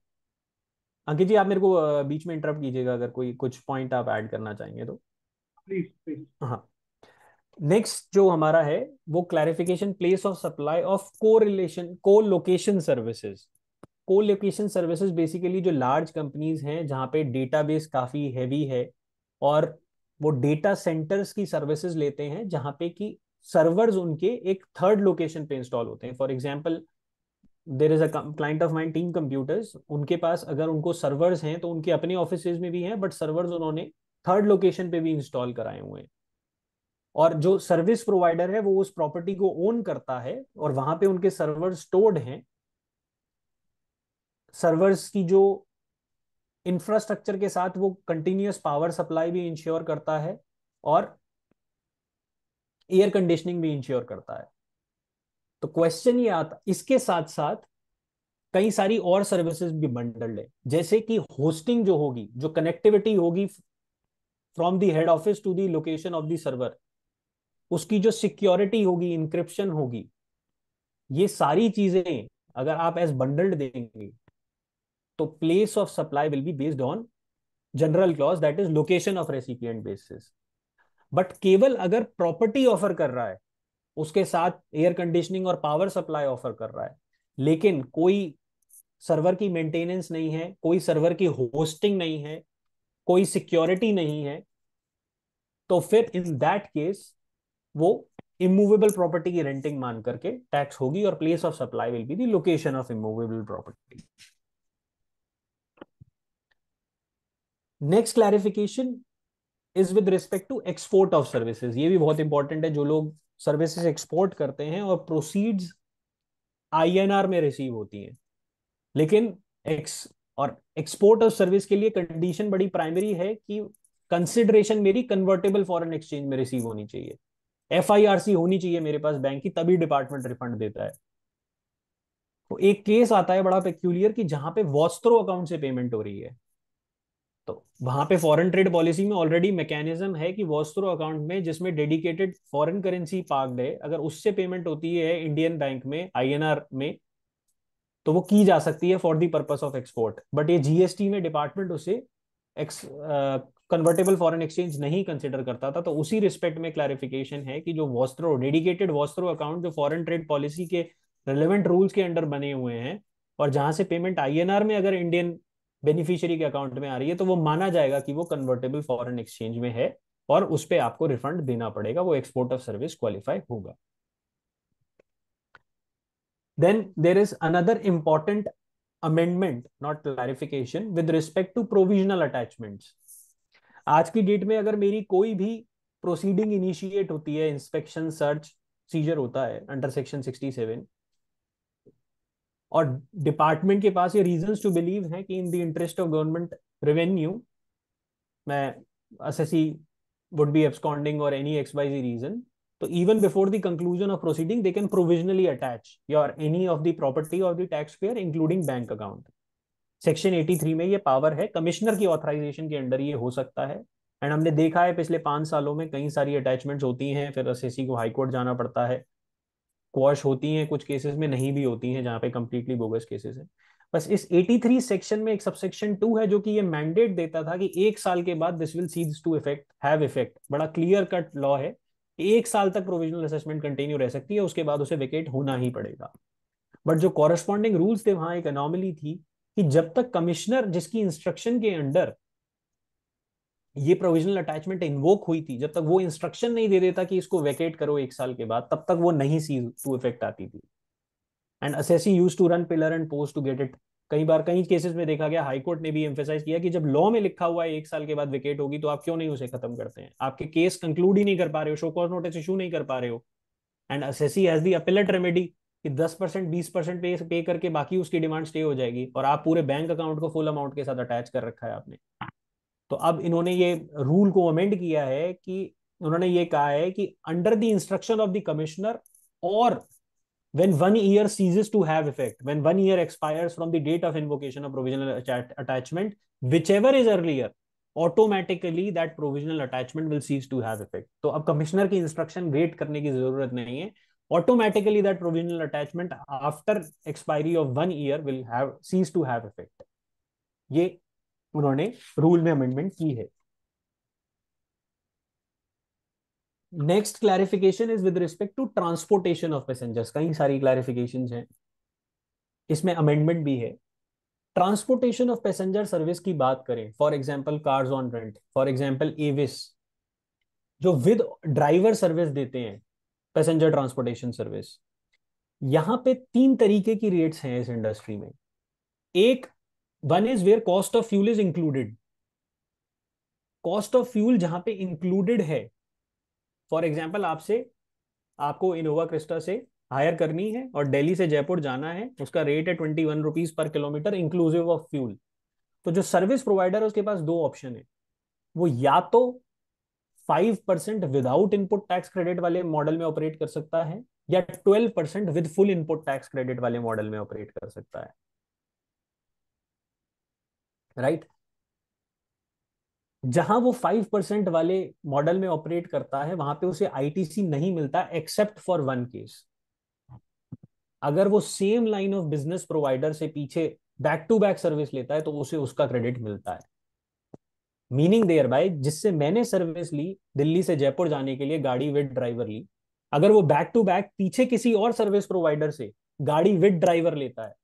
अंकित जी आप मेरे को बीच में इंटरप्ट कीजिएगा अगर कोई कुछ पॉइंट आप ऐड करना चाहेंगे तो। प्लीज़ प्लीज़ हाँ। नेक्स्ट जो हमारा है वो clarification place of supply of को रिलेशन को लोकेशन सर्विसेज़ को लोकेशन सर्विसेज़ बेसिकली जो लार्ज कंपनीज़ हैं, जहाँ पे डेटाबेस काफ़ी हैवी है और वो डेटा सेंटर्स की सर्विसेज़ लेते हैं, जहाँ पे कि सर्वर्स उनके एक थर्ड लोकेशन पे इंस्टॉल होते हैं। For example there is a client of mind team computers उनके पास अगर उनको सर्वर्स हैं तो उनके अपने ऑफ़िस में भी हैं बट सर्वर्स उन्होंने थर्ड लोकेशन पे भी इंस्टॉल कराए हुए हैं। और जो सर्विस प्रोवाइडर है, वो उस प्रॉपर्टी को ओन करता है और वहाँ पे उनके सर्वर स्टोर्ड हैं सर्वर्स की जो इंफ्रास्ट्रक्चर के साथ वो कंटिन्यूस पावर सप्लाई भी इंश्योर करता है और एयर कंडीशनिंग भी इंश्योर करता है। तो क्वेश्चन ये आता, इसके साथ साथ कई सारी और सर्विसेज़ भी बंडल्ड है। जैसे कि होस्टिंग जो होगी, जो कनेक्टिविटी होगी from the head office to the location of the server उसकी जो सिक्योरिटी होगी इंक्रिप्शन होगी, ये सारी चीज़ें अगर आप एज बंडल्ड देंगे तो place of supply will be based on general clause that is location of recipient basis but केवल अगर प्रॉपर्टी ऑफ़र कर रहा है, उसके साथ एयर कंडीशनिंग और पावर सप्लाई ऑफ़र कर रहा है, लेकिन कोई सर्वर की मेंटेनेंस नहीं है, कोई सर्वर की होस्टिंग नहीं है, कोई सिक्योरिटी नहीं है तो फिर इन दैट केस वो इमूवेबल प्रॉपर्टी की रेंटिंग मान करके टैक्स होगी और place of supply will be the location of immovable property next clarification is with respect to export of services ये भी बहुत इंपॉर्टेंट है, जो लोग सर्विसेज़ एक्सपोर्ट करते हैं और प्रोसीड्स आईएनआर में रिसीव होती हैं। लेकिन एक्स और एक्सपोर्ट ऑफ़ सर्विस के लिए कंडीशन बड़ी प्राइमरी है कि कंसिडरेशन मेरी कन्वर्टेबल फॉरेन एक्सचेंज में रिसीव होनी चाहिए। एफआईआरसी होनी चाहिए मेरे पास बैंक की, तभी डिपार्टमेंट रिफंड देता है। तो एक केस आता है बड़ा पेक्यूलियर कि जहाँ पे वॉस्त्रो अकाउंट से पेमेंट हो रही है। तो वहाँ पे फॉरेन ट्रेड पॉलिसी में ऑलरेडी मैकेनिज्म है कि वॉस्त्रो अकाउंट में जिसमें डेडिकेटेड फॉरेन करेंसी पार्कड है, अगर उससे पेमेंट होती है इंडियन बैंक में आईएनआर में तो वो की जा सकती है for the purpose of export but ये जीएसटी में डिपार्टमेंट उसे एक्स कन्वर्टेबल फॉरेन एक्सचेंज नहीं कंसिडर करता था तो उसी रिस्पेक्ट में क्लैरिफिकेशन है कि जो वॉस्त्रो डेडिकेटेड वॉस्त्रो अकाउंट जो फॉरेन ट्रेड पॉलिसी के रिलेवेंट रूल्स के अंडर बने हुए हैं, और जहाँ से पेमेंट आईएनआर में अगर इंडियन बेनिफिशियरी के अकाउंट में आ रही है तो वो माना जाएगा कि वो कन्वर्टेबल फॉरेन एक्सचेंज में है और उस पर आपको रिफंड देना पड़ेगा, वो एक्सपोर्ट ऑफ़ सर्विस क्वालिफाई होगा। Then there is another important amendment not clarification with respect to provisional attachments आज की डेट में अगर मेरी कोई भी प्रोसीडिंग इनिशिएट होती है इंस्पेक्शन सर्च सीजर होता है अंडर सेक्शन 67 और डिपार्टमेंट के पास ये रीजंस टू बिलीव है कि in the interest of government revenue मैं असेसी वुड बी एब्सकॉन्डिंग और any X Y Z reason तो even before the conclusion of proceeding they can provisionally attach your any of the property of the taxpayer including bank account section 83 में ये power है commissioner की authorisation के under ये हो सकता है। एंड हमने देखा है पिछले पाँच सालों में कई सारी अटैचमेंट्स होती हैं, फिर एसएससी को हाईकोर्ट जाना पड़ता है। क्वाश होती हैं, कुछ केसेस में नहीं भी होती हैं, जहाँ पे कंप्लीटली बोगस केसेस है। बस इस 83 सेक्शन में एक सबसेक्शन टू है, जो कि ये मैंडेट देता था कि एक साल के बाद this will cease to effect have effect बड़ा क्लियर कट लॉ है। एक साल तक प्रोविजनल असेसमेंट कंटिन्यू रह सकती है, उसके बाद उसे वेकेट होना ही पड़ेगा। बट जो कॉरेस्पॉन्डिंग रूल्स थे, वहाँ एक अनॉमली थी कि जब तक कमिश्नर जिसकी इंस्ट्रक्शन के अंडर ये प्रोविजनल अटैचमेंट इन्वोक हुई थी, जब तक वो इंस्ट्रक्शन नहीं दे देता कि इसको वेकेट करो एक साल के बाद, तब तक वो नहीं सी टू इफ़ेक्ट आती थी। And assessee use to run pillar and post to get it कई बार कई केसेस में देखा गया हाईकोर्ट ने भी एम्फेसाइज किया कि जब लॉ में लिखा हुआ है, एक साल के बाद विकेट होगी तो आप क्यों नहीं उसे खत्म करते हैं? आपके केस कंक्लूड ही नहीं कर पा रहे हो शो कॉज नोटिस इशू नहीं कर पा रहे हो। And assessee has the appellate remedy कि 10 परसेंट, बीस परसेंट पे पे करके बाकी उसकी डिमांड स्टे हो जाएगी, और आप पूरे बैंक अकाउंट को फुल अमाउंट के साथ अटैच कर रखा है आपने। तो अब इन्होंने ये रूल को अमेंड किया है कि उन्होंने ये कहा है कि under the instruction of the commissioner और when one year ceases to have effect when one year expires from the date of invocation of provisional attachment whichever is earlier automatically that provisional attachment will cease to have effect तो अब commissioner की instruction wait करने की ज़रूरत नहीं है। Automatically that provisional attachment after expiry of one year will have cease to have effect ये उन्होंने रूल में अमेंडमेंट की है। Next clarification is with respect to transportation of passengers कई सारी क्लैरिफिकेशन हैं। इसमें अमेंडमेंट भी है। ट्रांसपोर्टेशन ऑफ़ पैसेंजर सर्विस की बात करें। For example cars on rent for example Avis जो विद ड्राइवर सर्विस देते हैं पैसेंजर ट्रांसपोर्टेशन सर्विस यहाँ पे तीन तरीके की रेट्स हैं इस इंडस्ट्री में। एक one is where cost of fuel is included cost of fuel जहाँ पे इंक्लूडेड है। फॉर एग्ज़ाम्पल आपसे, आपको इनोवा क्रिस्टा से हायर करनी है और दिल्ली से जयपुर जाना है, उसका रेट है twenty one rupees per kilometer inclusive of fuel तो जो सर्विस प्रोवाइडर है, उसके पास दो ऑप्शन है। वो या तो five percent without input tax credit वाले मॉडल में ऑपरेट कर सकता है या twelve percent with full input tax credit वाले मॉडल में ऑपरेट कर सकता है। राइट जहाँ वो फाइव परसेंट वाले मॉडल में ऑपरेट करता है, वहाँ पे उसे आईटीसी नहीं मिलता एक्सेप्ट फॉर वन केस अगर वो same line of business provider से पीछे बैक टू बैक सर्विस लेता है तो उसे उसका क्रेडिट मिलता है। मीनिंग देयर बाय जिससे मैंने सर्विस ली दिल्ली से जयपुर जाने के लिए, गाड़ी विद ड्राइवर ली। अगर वो बैक टू बैक पीछे किसी और सर्विस प्रोवाइडर से गाड़ी विद ड्राइवर लेता है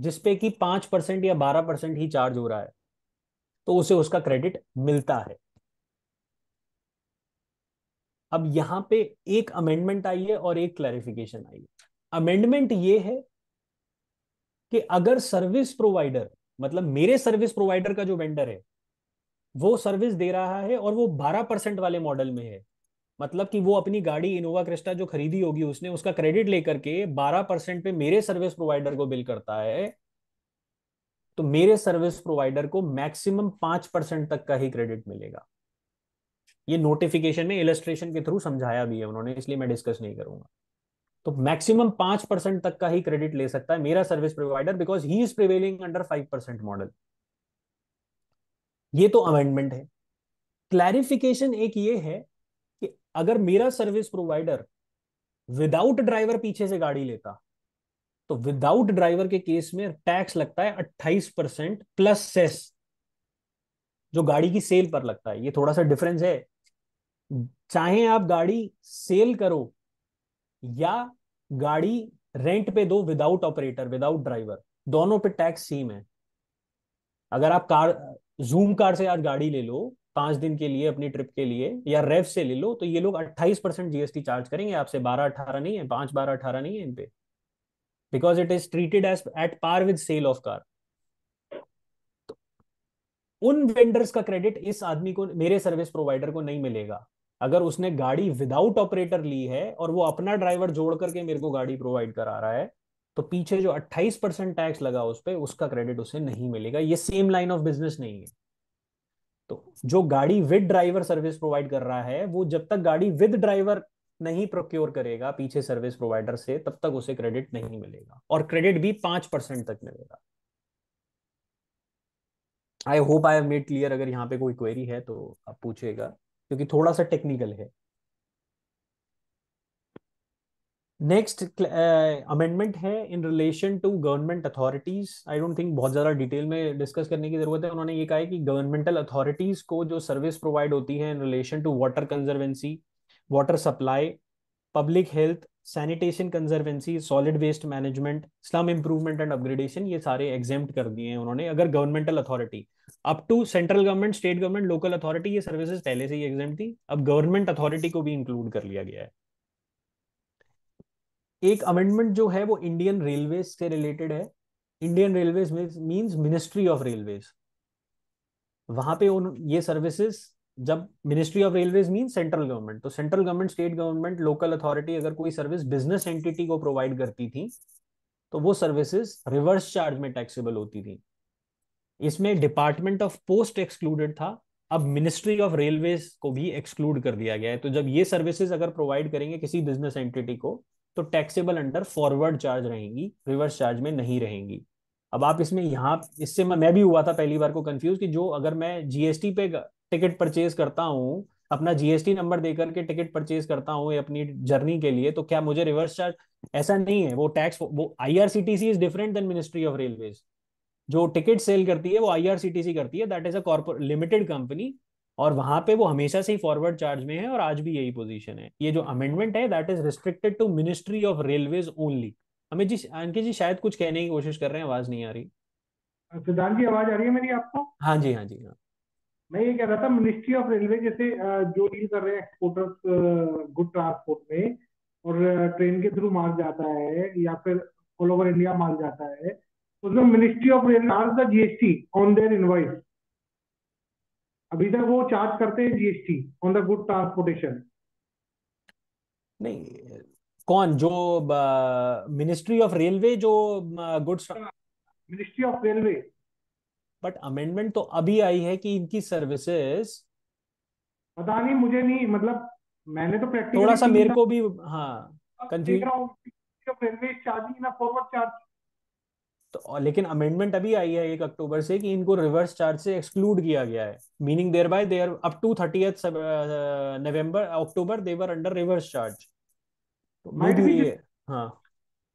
जिसपे कि पाँच परसेंट या बारह परसेंट ही चार्ज हो रहा है तो उसे उसका क्रेडिट मिलता है। अब यहाँ पे एक अमेंडमेंट आई है और एक क्लैरिफिकेशन आई है। अमेंडमेंट ये है कि अगर सर्विस प्रोवाइडर मतलब मेरे सर्विस प्रोवाइडर का जो वेंडर है, वो सर्विस दे रहा है और वो 12 परसेंट वाले मॉडल में है मतलब कि वो अपनी गाड़ी इनोवा क्रिस्टा जो खरीदी होगी उसने, उसका क्रेडिट लेकर के 12 परसेंट पे मेरे सर्विस प्रोवाइडर को बिल करता है तो मेरे सर्विस प्रोवाइडर को मैक्सिमम पाँच परसेंट तक का ही क्रेडिट मिलेगा। ये नोटिफिकेशन में इलस्ट्रेशन के थ्रू समझाया भी है उन्होंने, इसलिए मैं डिस्कस नहीं करूँगा। तो मैक्सिमम पाँच परसेंट तक का ही क्रेडिट ले सकता है मेरा service provider because he is prevailing under five percent model ये तो अमेंडमेंट है। क्लैरिफिकेशन एक ये है अगर मेरा सर्विस प्रोवाइडर विदाउट ड्राइवर पीछे से गाड़ी लेता तो विदाउट ड्राइवर के केस में टैक्स लगता है अट्ठाईस परसेंट प्लस सेस जो गाड़ी की सेल पर लगता है। ये थोड़ा सा डिफरेंस है। चाहे आप गाड़ी सेल करो या गाड़ी रेंट पे दो विदाउट ऑपरेटर विदाउट ड्राइवर दोनों पे टैक्स सेम है। अगर आप कार जूम कार से आज गाड़ी ले लो पाँच दिन के लिए, अपनी ट्रिप के लिए, या रेव से ले लो तो ये लोग 28 परसेंट जीएसटी चार्ज करेंगे। आपसे 12 18 नहीं है, पाँच बारह अठारह नहीं है इन पे because it is treated as at par with sale of car. तो उन वेंडर्स का क्रेडिट इस आदमी को, मेरे सर्विस प्रोवाइडर को नहीं मिलेगा। अगर उसने गाड़ी विदाउट ऑपरेटर ली है और वो अपना ड्राइवर जोड़ करके मेरे को गाड़ी प्रोवाइड करा रहा है तो पीछे जो 28 परसेंट टैक्स लगा उस पर उसका क्रेडिट उसे नहीं मिलेगा। ये सेम लाइन ऑफ़ बिज़नेस नहीं है। तो जो गाड़ी विद ड्राइवर सर्विस प्रोवाइड कर रहा है, वो जब तक गाड़ी विद ड्राइवर नहीं प्रोक्योर करेगा पीछे सर्विस प्रोवाइडर से, तब तक उसे क्रेडिट नहीं मिलेगा और क्रेडिट भी पाँच परसेंट तक मिलेगा। I hope I made clear अगर यहाँ पे कोई क्वेरी है तो आप पूछेगा क्योंकि थोड़ा सा टेक्निकल है। नेक्स्ट अमेंडमेंट uh, है in relation to government authorities I don't think बहुत ज़्यादा डिटेल में डिस्कस करने की ज़रूरत है। उन्होंने ये कहा है कि गवर्नमेंटल अथॉरिटीज को जो सर्विस प्रोवाइड होती है in relation to water conservancy water supply public health sanitation conservancy solid waste management slum improvement and upgradation ये सारे एग्जेम्प्ट कर दिए हैं उन्होंने। अगर governmental authority up to central government state government local authority ये सर्विसेज़ पहले से ही एग्जेम्प्ट थी। अब गवर्नमेंट अथॉरिटी को भी इंक्लूड कर लिया गया है। एक अमेंडमेंट जो है वो इंडियन रेलवे से रिलेटेड है। Indian railway means ministry of railways वहाँ पे उन, ये सर्विसेज़ जब ministry of railways mean central government तो central government state government local authority अगर कोई सर्विस बिज़नेस एंटिटी को प्रोवाइड करती थी तो वो सर्विसेज़ रिवर्स चार्ज में टैक्सेबल होती थी। इसमें डिपार्टमेंट ऑफ़ पोस्ट एक्सक्लूडेड था, अब मिनिस्ट्री ऑफ़ रेलवेज को भी एक्सक्लूड कर दिया गया है। तो जब ये सर्विसेज़ अगर प्रोवाइड करेंगे किसी बिज़नेस एंटिटी को तो टैक्सेबल अंडर फॉरवर्ड चार्ज रहेंगी रिवर्स चार्ज में नहीं रहेंगी। अब आप इसमें यहाँ इससे मैं, मैं भी हुआ था पहली बार को कंफ्यूज कि जो अगर मैं जीएसटी पे टिकट परचेज करता हूँ अपना जीएसटी नंबर देकर के टिकट परचेज करता हूँ अपनी जर्नी के लिए तो क्या मुझे रिवर्स चार्ज ऐसा नहीं है वो टैक्स वो IRCTC is different than ministry of railways जो टिकट सेल करती है वो आईआरसीटीसी करती है that is a limited company और वहाँ पे वो हमेशा से ही फॉरवर्ड चार्ज में है और आज भी यही पोजीशन है। ये जो अमेंडमेंट है that is restricted to ministry of railways only हमें जी अंकित जी शायद कुछ कहने की कोशिश कर रहे हैं आवाज़ नहीं आ रही। सिद्धांत जी आवाज़ आ रही है मेरी आपको? हाँ जी हाँ जी हाँ। मैं ये कह रहा था मिनिस्ट्री ऑफ़ रेलवे जैसे जो डील कर रहे हैं एक्सपोर्टर्स गुड ट्रांसपोर्ट में और ट्रेन के थ्रू माल जाता है या फिर ऑल ओवर इंडिया माल जाता है उसमें ministry of railway the GST on their invoice अभी तक वो चार्ज करते हैं GST on the good transportation नहीं कौन? जो मिनिस्ट्री ऑफ़ रेलवे जो goods ministry of railway but amendment तो अभी आई है कि इनकी सर्विसेज़ पता नहीं मुझे नहीं मतलब मैंने तो प्रैक्टिकली थोड़ा सा मेरे को भी हाँ कंफ्यूज रेलवे चार्जिंग ना फॉरवर्ड चार्ज तो लेकिन अमेंडमेंट अभी आई है एक अक्टूबर से कि इनको रिवर्स चार्ज से एक्सक्लूड किया गया है। Meaning thereby there up to thirty November October they were under reverse charge तो हाँ।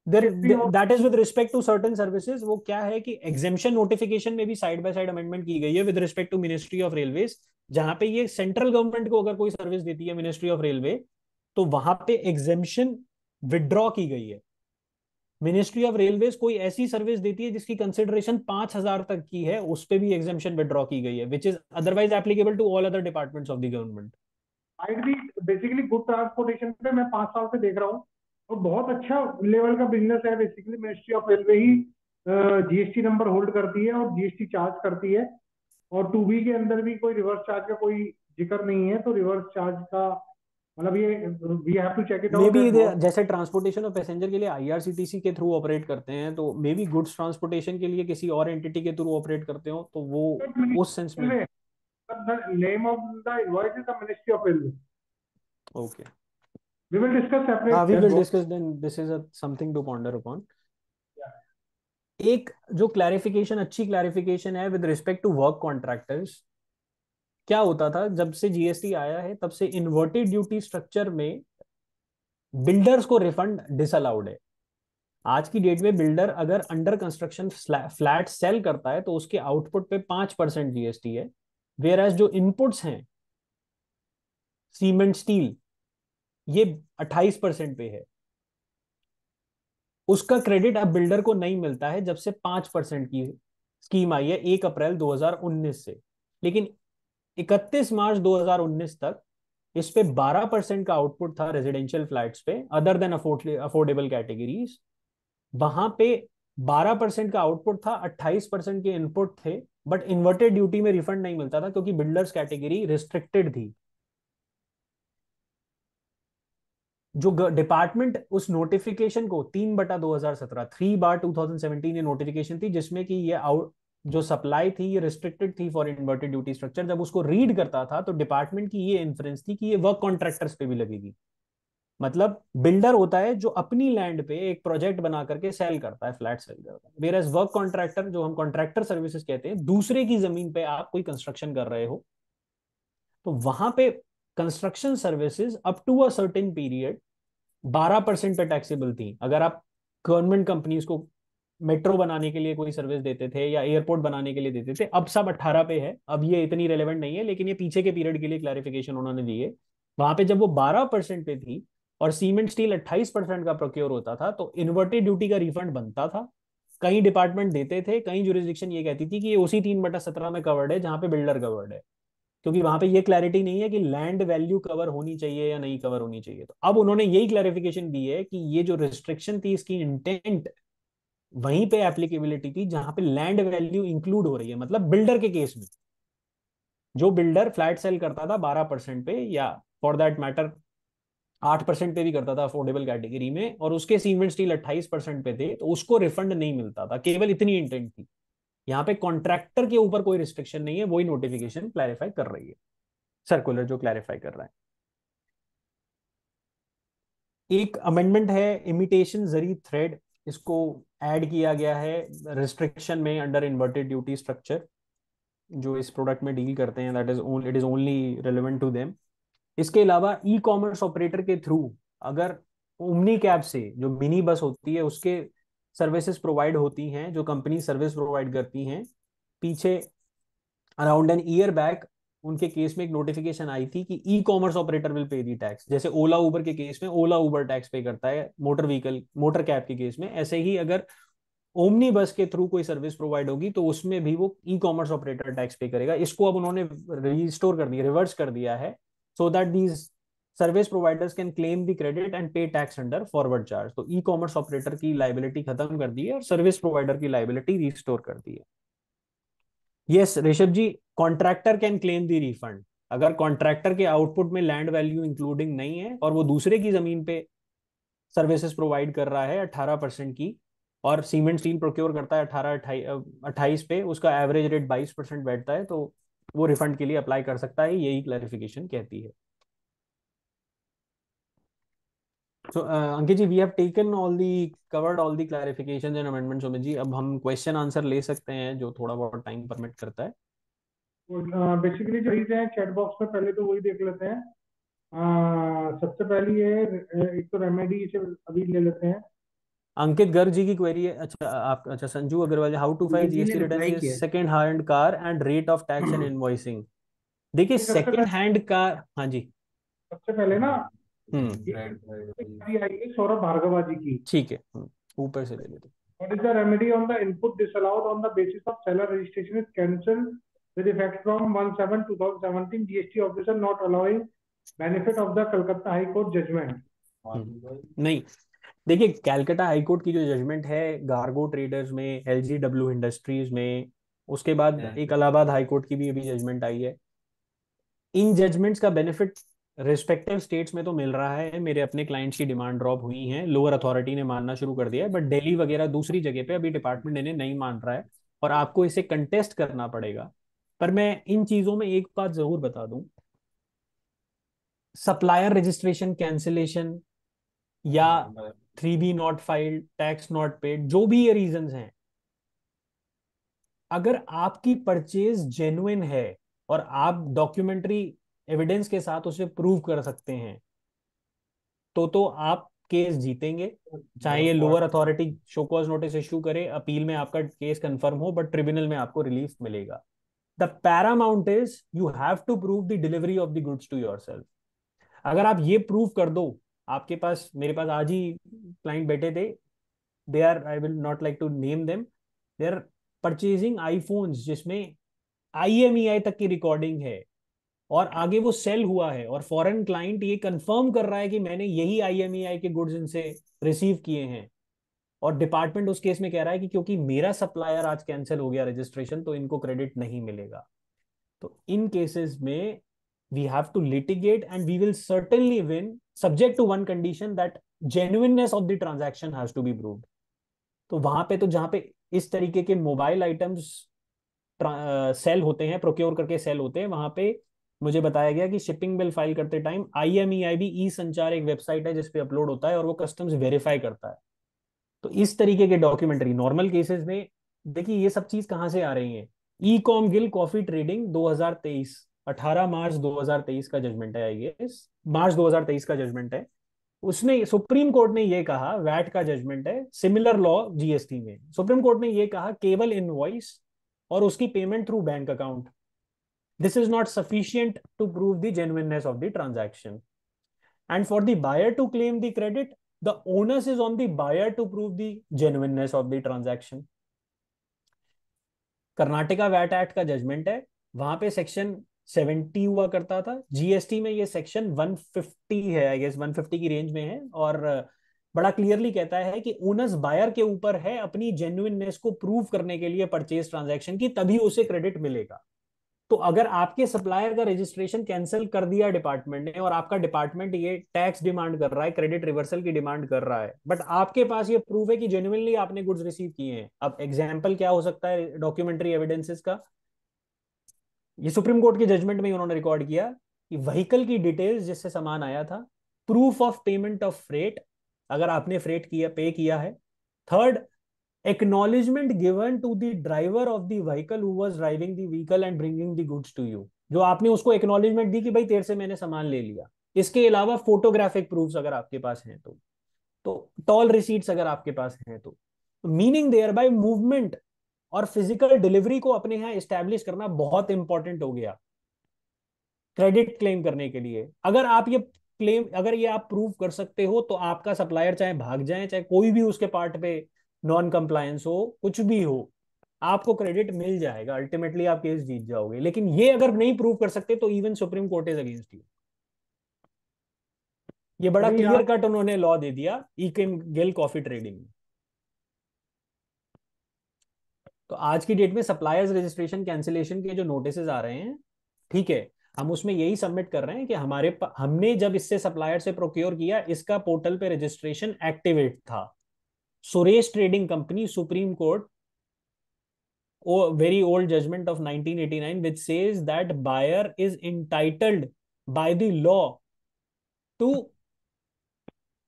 That is with respect to certain services वो क्या है कि एग्जेम्पन नोटिफिकेशन में भी साइड बाय साइड अमेंडमेंट की गई है with respect to ministry of railways जहाँ पे ये सेंट्रल गवर्नमेंट को अगर कोई सर्विस देती है मिनिस्ट्री ऑफ़ रेलवे तो वहाँ पे एग्जेम्पन विड्रॉ की गई है। मिनिस्ट्री ऑफ़ रेलवेज कोई ऐसी सर्विस देती है जिसकी कंसिडरेशन पाँच हज़ार तक की है, उस पर भी एग्जेम्पन विड्रॉ की गई है which is otherwise applicable to all other departments of the government basically good transportation पे मैं पाँच साल से देख रहा हूँ, और बहुत अच्छा लेवल का बिज़नेस है बेसिकली मिनिस्ट्री ऑफ़ रेलवे ही जीएसटी नंबर होल्ड करती है और जीएसटी चार्ज करती है। और टू बी के अंदर भी कोई रिवर्स चार्ज का कोई ज़िक्र नहीं है तो रिवर्स चार्ज का मतलब ये we have to check it out maybe जैसे ट्रांसपोर्टेशन ऑफ़ पैसेंजर के लिए आईआरसीटीसी के थ्रू ऑपरेट करते हैं तो मे बी गुड्स ट्रांसपोर्टेशन के लिए किसी और एंटिटी के थ्रू ऑपरेट करते हो तो वो उस सेंस में name of the invoice is the ministry of railway okay we will discuss separate uh, we will discuss then this is a something to ponder upon. एक जो क्लैरिफिकेशन अच्छी क्लैरिफिकेशन है with respect to work contractors क्या होता था, जब से GST आया है, तब से इन्वर्टेड ड्यूटी स्ट्रक्चर में बिल्डर्स को रिफंड डिसअलाउड है। आज की डेट में बिल्डर अगर अंडर कंस्ट्रक्शन फ्लैट सेल करता है तो उसके आउटपुट पे पाँच परसेंट जीएसटी है। वेयर एज जो इनपुट्स हैं सीमेंट स्टील ये 28 परसेंट पे है। उसका क्रेडिट अब बिल्डर को नहीं मिलता है, जब से पाँच परसेंट की स्कीम आई है, एक अप्रैल 2019 से। लेकिन 31 मार्च 2019 तक इस पे 12 परसेंट का आउटपुट था रेजिडेंशियल फ्लैट्स पे, अदर देन अफोर्डेबल कैटेगरीज। वहाँ पे 12 परसेंट का आउटपुट था 28 परसेंट के इनपुट थे, बट इन्वर्टेड ड्यूटी में रिफंड नहीं मिलता था क्योंकि बिल्डर्स कैटेगरी रिस्ट्रिक्टेड थी। जो डिपार्टमेंट उस नोटिफिकेशन को तीन बटा दो हज़ार सत्रह, three bar two thousand seventeen ये नोटिफिकेशन थी जिसमें कि ये जो सप्लाई थी, ये रिस्ट्रिक्टेड थी फॉर इन्वर्टेड ड्यूटी स्ट्रक्चर जब उसको रीड करता था तो डिपार्टमेंट की ये इन्फ्रेंस थी कि ये वर्क कॉन्ट्रैक्टर्स पे भी लगेगी। मतलब बिल्डर होता है जो अपनी लैंड पे एक प्रोजेक्ट बना करके सेल करता है फ्लैट सेल करता है। वेर एज वर्क कॉन्ट्रैक्टर जो हम कॉन्ट्रैक्टर सर्विसेज़ कहते हैं, दूसरे की ज़मीन पे आप कोई कंस्ट्रक्शन कर रहे हो तो वहाँ पे construction services up to a certain period 12 percent पे टैक्सेबल थी। अगर आप गवर्नमेंट कंपनीज़ को मेट्रो बनाने के लिए कोई सर्विस देते थे या एयरपोर्ट बनाने के लिए देते थे, अब सब 18 पे है। अब ये इतनी रेलेवेंट नहीं है, लेकिन ये पीछे के पीरियड के लिए क्लैरिफिकेशन उन्होंने दी है। वहाँ पे जब वो 12 परसेंट पे थी और सीमेंट स्टील 28 परसेंट का प्रोक्योर होता था तो इन्वर्टेड ड्यूटी का रिफंड बनता था। कई डिपार्टमेंट देते थे, कई जुरिस्डिक्शन ये कहती थी कि ये उसी तीन बटा सत्रह में कवर्ड है, जहाँ पे बिल्डर कवर्ड है। क्योंकि वहाँ पे ये क्लैरिटी नहीं है कि लैंड वैल्यू कवर होनी चाहिए या नहीं कवर होनी चाहिए। तो अब उन्होंने यही क्लैरिफिकेशन दी है कि ये जो रिस्ट्रिक्शन थी, इसकी इंटेंट वहीं पे एप्लीकेबिलिटी थी जहाँ पे लैंड वैल्यू इंक्लूड हो रही है मतलब बिल्डर के केस में। जो बिल्डर फ्लैट सेल करता था बारह परसेंट पे या फॉर दैट मैटर आठ परसेंट पे भी करता था अफोर्डेबल कैटेगरी में और उसके सीमेंट स्टील अट्ठाईस परसेंट पे थे तो उसको रिफंड नहीं मिलता था। केवल इतनी इंटेंट थी। यहाँ पे कॉन्ट्रैक्टर के ऊपर कोई रिस्ट्रिक्शन नहीं है, वही नोटिफिकेशन क्लैरिफाई कर रही है। सर्कुलर जो क्लैरिफाई कर रहा है। एक अमेंडमेंट है इमिटेशन जरी थ्रेड इसको ऐड किया गया है रिस्ट्रिक्शन में अंडर इन्वर्टेड ड्यूटी स्ट्रक्चर जो इस प्रोडक्ट में डील करते हैं that is it is only relevant to them इसके अलावा ई कॉमर्स ऑपरेटर के थ्रू अगर ओमनी कैब से जो मिनी बस होती है, उसके सर्विसेज़ प्रोवाइड होती हैं, जो कंपनी सर्विस प्रोवाइड करती हैं, पीछे अराउंड एन ईयर बैक उनके केस में एक नोटिफिकेशन आई थी कि e commerce operator will pay the tax जैसे ओला उबर के केस में ओला उबर टैक्स पे करता है मोटर व्हीकल मोटर कैब के केस में। ऐसे ही अगर ओमनी बस के थ्रू कोई सर्विस प्रोवाइड होगी तो उसमें भी वो ई कॉमर्स ऑपरेटर टैक्स पे करेगा। इसको अब उन्होंने रिस्टोर कर दिया रिवर्स कर दिया है so that these service providers can claim the credit and pay tax under forward charge तो ई कॉमर्स ऑपरेटर की लाइबिलिटी खत्म कर दी है और सर्विस प्रोवाइडर की लाइबिलिटी रिस्टोर कर दी है। Yes Rishabh ji contractor can claim the refund अगर कॉन्ट्रैक्टर के आउटपुट में लैंड वैल्यू इंक्लूडिंग नहीं है और वो दूसरे की ज़मीन पे सर्विसेज़ प्रोवाइड कर रहा है अट्ठारह परसेंट की और सीमेंट स्टील प्रोक्योर करता है अठारह अट्ठाईस पे, उसका एवरेज रेट बाईस परसेंट बैठता है तो वो रिफंड के लिए अप्लाई कर सकता है, यही क्लैरिफिकेशन कहती है। So, uh, Ankit ji, we have taken all the covered all the clarifications and amendments. Sumit ji अब हम क्वेश्चन आंसर ले सकते हैं जो थोड़ा बहुत टाइम परमिट करता है। बेसिकली जो चीज़ें हैं चैट बॉक्स में पहले तो वही देख लेते हैं। आ, सबसे पहली है एक तो रेमेडी इसे अभी ले लेते हैं। अंकित गर्ग जी की क्वेरी है। अच्छा आप अच्छा Sanju Agarwal how to file GST return second hand car and rate of tax and invoicing देखिए सेकंड हैंड कार हाँ जी। सबसे पहले ना हम्म सौरभ भार्गवाजी की ठीक है हम्म, ऊपर से ले लेते What is the remedy on the input disallowed on the basis of seller registration is cancelled with effect from 1/7/2017 GST officer not allowing benefit of the Calcutta High Court judgment. नहीं देखिए कैलकाटा हाई कोर्ट की जो judgment है गार्गो traders में L G W industries में उसके बाद एक इलाहाबाद हाई कोर्ट की भी अभी जजमेंट आई है इन जजमेंट्स का बेनिफिट रिस्पेक्टिव स्टेट्स में तो मिल रहा है मेरे अपने क्लाइंट्स की डिमांड ड्रॉप हुई है लोअर अथॉरिटी ने मानना शुरू कर दिया है बट दिल्ली वगैरह दूसरी जगह पे अभी डिपार्टमेंट इन्हें नहीं मान रहा है और आपको इसे कंटेस्ट करना पड़ेगा। पर मैं इन चीज़ों में एक बात ज़रूर बता दूँ। सप्लायर रजिस्ट्रेशन कैंसिलेशन या three B not filed tax not paid जो भी ये रीजन हैं। अगर आपकी परचेज जेन्युइन है और आप डॉक्यूमेंट्री एविडेंस के साथ उसे प्रूव कर सकते हैं। तो तो आप केस जीतेंगे, चाहे ये lower authority show cause notice issue करे अपील में आपका केस कंफर्म हो बट ट्रिब्यूनल में आपको रिलीफ मिलेगा। The paramount is you have to prove the delivery of the goods to yourself अगर आप ये प्रूव कर दो, आपके पास, मेरे पास आज ही क्लाइंट बैठे थे they are I will not like to name them they are purchasing iPhones जिसमें आई तक की रिकॉर्डिंग है। और आगे वो सेल हुआ है और फॉरेन क्लाइंट ये कंफर्म कर रहा है कि मैंने यही आईएमईआई के गुड्स इनसे रिसीव किए हैं। और डिपार्टमेंट उस केस में कह रहा है कि क्योंकि मेरा सप्लायर आज कैंसिल हो गया रजिस्ट्रेशन तो इनको क्रेडिट नहीं मिलेगा। तो इन केसेस में we have to litigate and we will certainly win, subject to one condition that genuineness of the transaction has to be proved. तो वहाँ पे तो जहाँ पे इस तरीके के मोबाइल आइटम्स सेल होते हैं प्रोक्योर करके सेल होते हैं, वहाँ पे मुझे बताया गया कि शिपिंग बिल फ़ाइल करते time I M E I B E Sanchar एक वेबसाइट है जिसपे अपलोड होता है और वो कस्टम्स वेरीफाई करता है। तो इस तरीके के डॉक्यूमेंट्री नॉर्मल केसेस में, देखिए ये सब चीज़ कहाँ से आ रही है? E Com Gill coffee trading 2023 18 March 2023 का जजमेंट है ये मार्च 2023 का जजमेंट है। उसने, सुप्रीम कोर्ट ने ये कहा, वैट का जजमेंट है सिमिलर लॉ जीएसटी में। सुप्रीम कोर्ट ने ये कहा, केवल इनवॉइस और उसकी payment through bank account this is not sufficient to prove the genuineness of the transaction and for the buyer to claim the credit the onus is on the buyer to prove the genuineness of the transaction Karnataka VAT act का judgment है वहाँ पे section 70 हुआ करता था GST में ये section 150 है आई गेस 150 की रेंज में है और बड़ा क्लियरली कहता है कि ओनस बायर के ऊपर है अपनी जेन्युइननेस को प्रूव करने के लिए परचेज ट्रांजैक्शन की तभी उसे क्रेडिट मिलेगा तो अगर आपके सप्लायर का रजिस्ट्रेशन कैंसिल कर दिया डिपार्टमेंट ने और आपका डिपार्टमेंट ये टैक्स डिमांड कर रहा है क्रेडिट रिवर्सल की डिमांड कर रहा है बट आपके पास ये प्रूफ है कि जेन्युइनली आपने गुड्स रिसीव किए हैं। अब एग्ज़ाम्पल क्या हो सकता है डॉक्यूमेंट्री एविडेंसेस का? ये सुप्रीम कोर्ट के जजमेंट में उन्होंने रिकॉर्ड किया कि व्हीकल की डिटेल्स जिससे सामान आया था proof of payment of freight अगर आपने फ्रेट किया पे किया है। Third acknowledgement given to the driver of the vehicle who was driving the vehicle and bringing the goods to you जो आपने उसको एक्नॉलेजमेंट दी कि भाई तेरे से मैंने सामान ले लिया। इसके अलावा फोटोग्राफिक प्रूफ्स अगर आपके पास हैं तो। तो टॉल रिसीट्स अगर आपके पास हैं तो। मीनिंग देयर बाय मूवमेंट और फ़िज़िकल डिलीवरी को अपने यहाँ स्टैब्लिश करना बहुत इंपॉर्टेंट हो गया। क्रेडिट क्लेम करने के लिए। अगर आप ये क्लेम अगर ये आप प्रूव कर सकते हो तो आपका सप्लायर चाहे भाग जाए, चाहे कोई भी उसके पार्ट पे नॉन कंप्लायंस हो कुछ भी हो आपको क्रेडिट मिल जाएगा अल्टीमेटली आप केस जीत जाओगे। लेकिन ये अगर नहीं प्रूव कर सकते तो even supreme court is against you ये बड़ा क्लियर कट उन्होंने लॉ दे दिया गिल कॉफ़ी ट्रेडिंग में तो आज की डेट में सप्लायर्स रजिस्ट्रेशन कैंसिलेशन के जो नोटिस आ रहे हैं ठीक है हम उसमें यही सबमिट कर रहे हैं कि हमारे हमने जब इससे सप्लायर से प्रोक्योर किया इसका पोर्टल पे रजिस्ट्रेशन एक्टिवेट था। Suresh trading company supreme court very old judgment of 1989 which says that buyer is entitled by the law to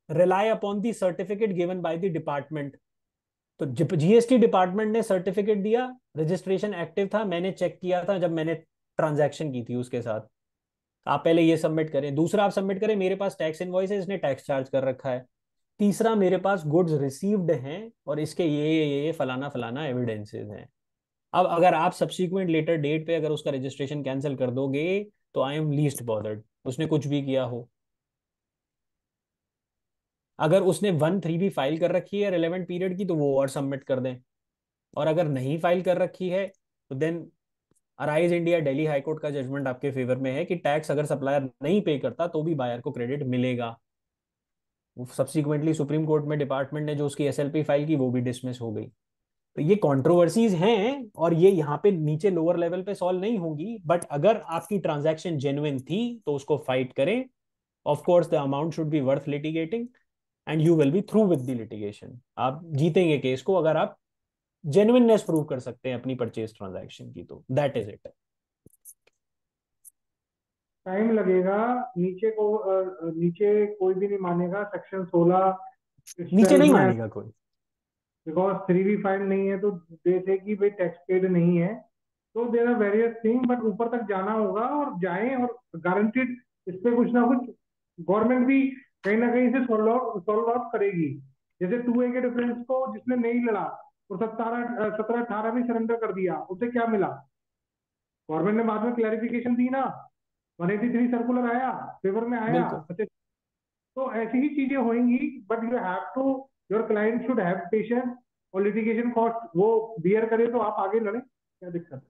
rely upon the certificate given by the department. तो GST department ने certificate दिया registration active था, मैंने check किया था जब मैंने transaction की थी उसके साथ। आप पहले ये सबमिट करें। दूसरा आप सबमिट करें, मेरे पास टैक्स इनवॉइस है इसने टैक्स चार्ज कर रखा है। तीसरा मेरे पास गुड्स रिसीव्ड हैं और इसके ये ये ये फलाना फलाना एविडेंसेस हैं। अब अगर आप सब्सिक्वेंट लेटर डेट पे अगर उसका रजिस्ट्रेशन कैंसिल कर दोगे तो आई एम लीस्ट बॉदर्ड उसने कुछ भी किया हो। अगर उसने वन थ्री भी फ़ाइल कर रखी है रिलेवेंट पीरियड की तो वो और सबमिट कर दें। और अगर नहीं फ़ाइल कर रखी है तो then Arise India Delhi high court का जजमेंट आपके फेवर में है कि टैक्स अगर सप्लायर नहीं पे करता तो भी बायर को क्रेडिट मिलेगा। सब्सिक्वेंटली सुप्रीम कोर्ट में डिपार्टमेंट ने जो उसकी एसएलपी फ़ाइल की, वो भी डिसमिस हो गई। तो ये कॉन्ट्रोवर्सीज हैं और ये यहाँ पे नीचे लोअर लेवल पे सॉल्व नहीं होंगी बट अगर आपकी ट्रांजैक्शन जेन्युइन थी तो उसको फाइट करें। Of course the amount should be worth litigating and you will be through with the litigation आप जीतेंगे केस को, अगर आप जेन्युइननेस प्रूव कर सकते हैं अपनी परचेज ट्रांजैक्शन की तो दैट इज़ इट टाइम लगेगा नीचे को नीचे कोई भी नहीं मानेगा सेक्शन सोलह नीचे नहीं मानेगा कोई। बिकॉज़ थ्री वी फाइव नहीं है तो दे थे कि भाई टैक्स पेड नहीं है। तो there are various thing but ऊपर तक जाना होगा और जाए और गारंटीड इस पे कुछ ना कुछ गवर्नमेंट भी कहीं ना कहीं से सॉल्व आउट करेगी। जैसे टू ए के डिफरेंस को जिसने नहीं लड़ा और सत्रह सत्रह अठारह भी सरेंडर कर दिया उसे क्या मिला? गवर्नमेंट ने बाद में क्लैरिफिकेशन दी ना। 183 सर्कुलर आया पेपर में आया तो ऐसी ही चीज़ें होंगी but you have to your client should have patience और लिटिगेशन कॉस्ट वो बियर करे तो आप आगे लड़े क्या दिक्कत है?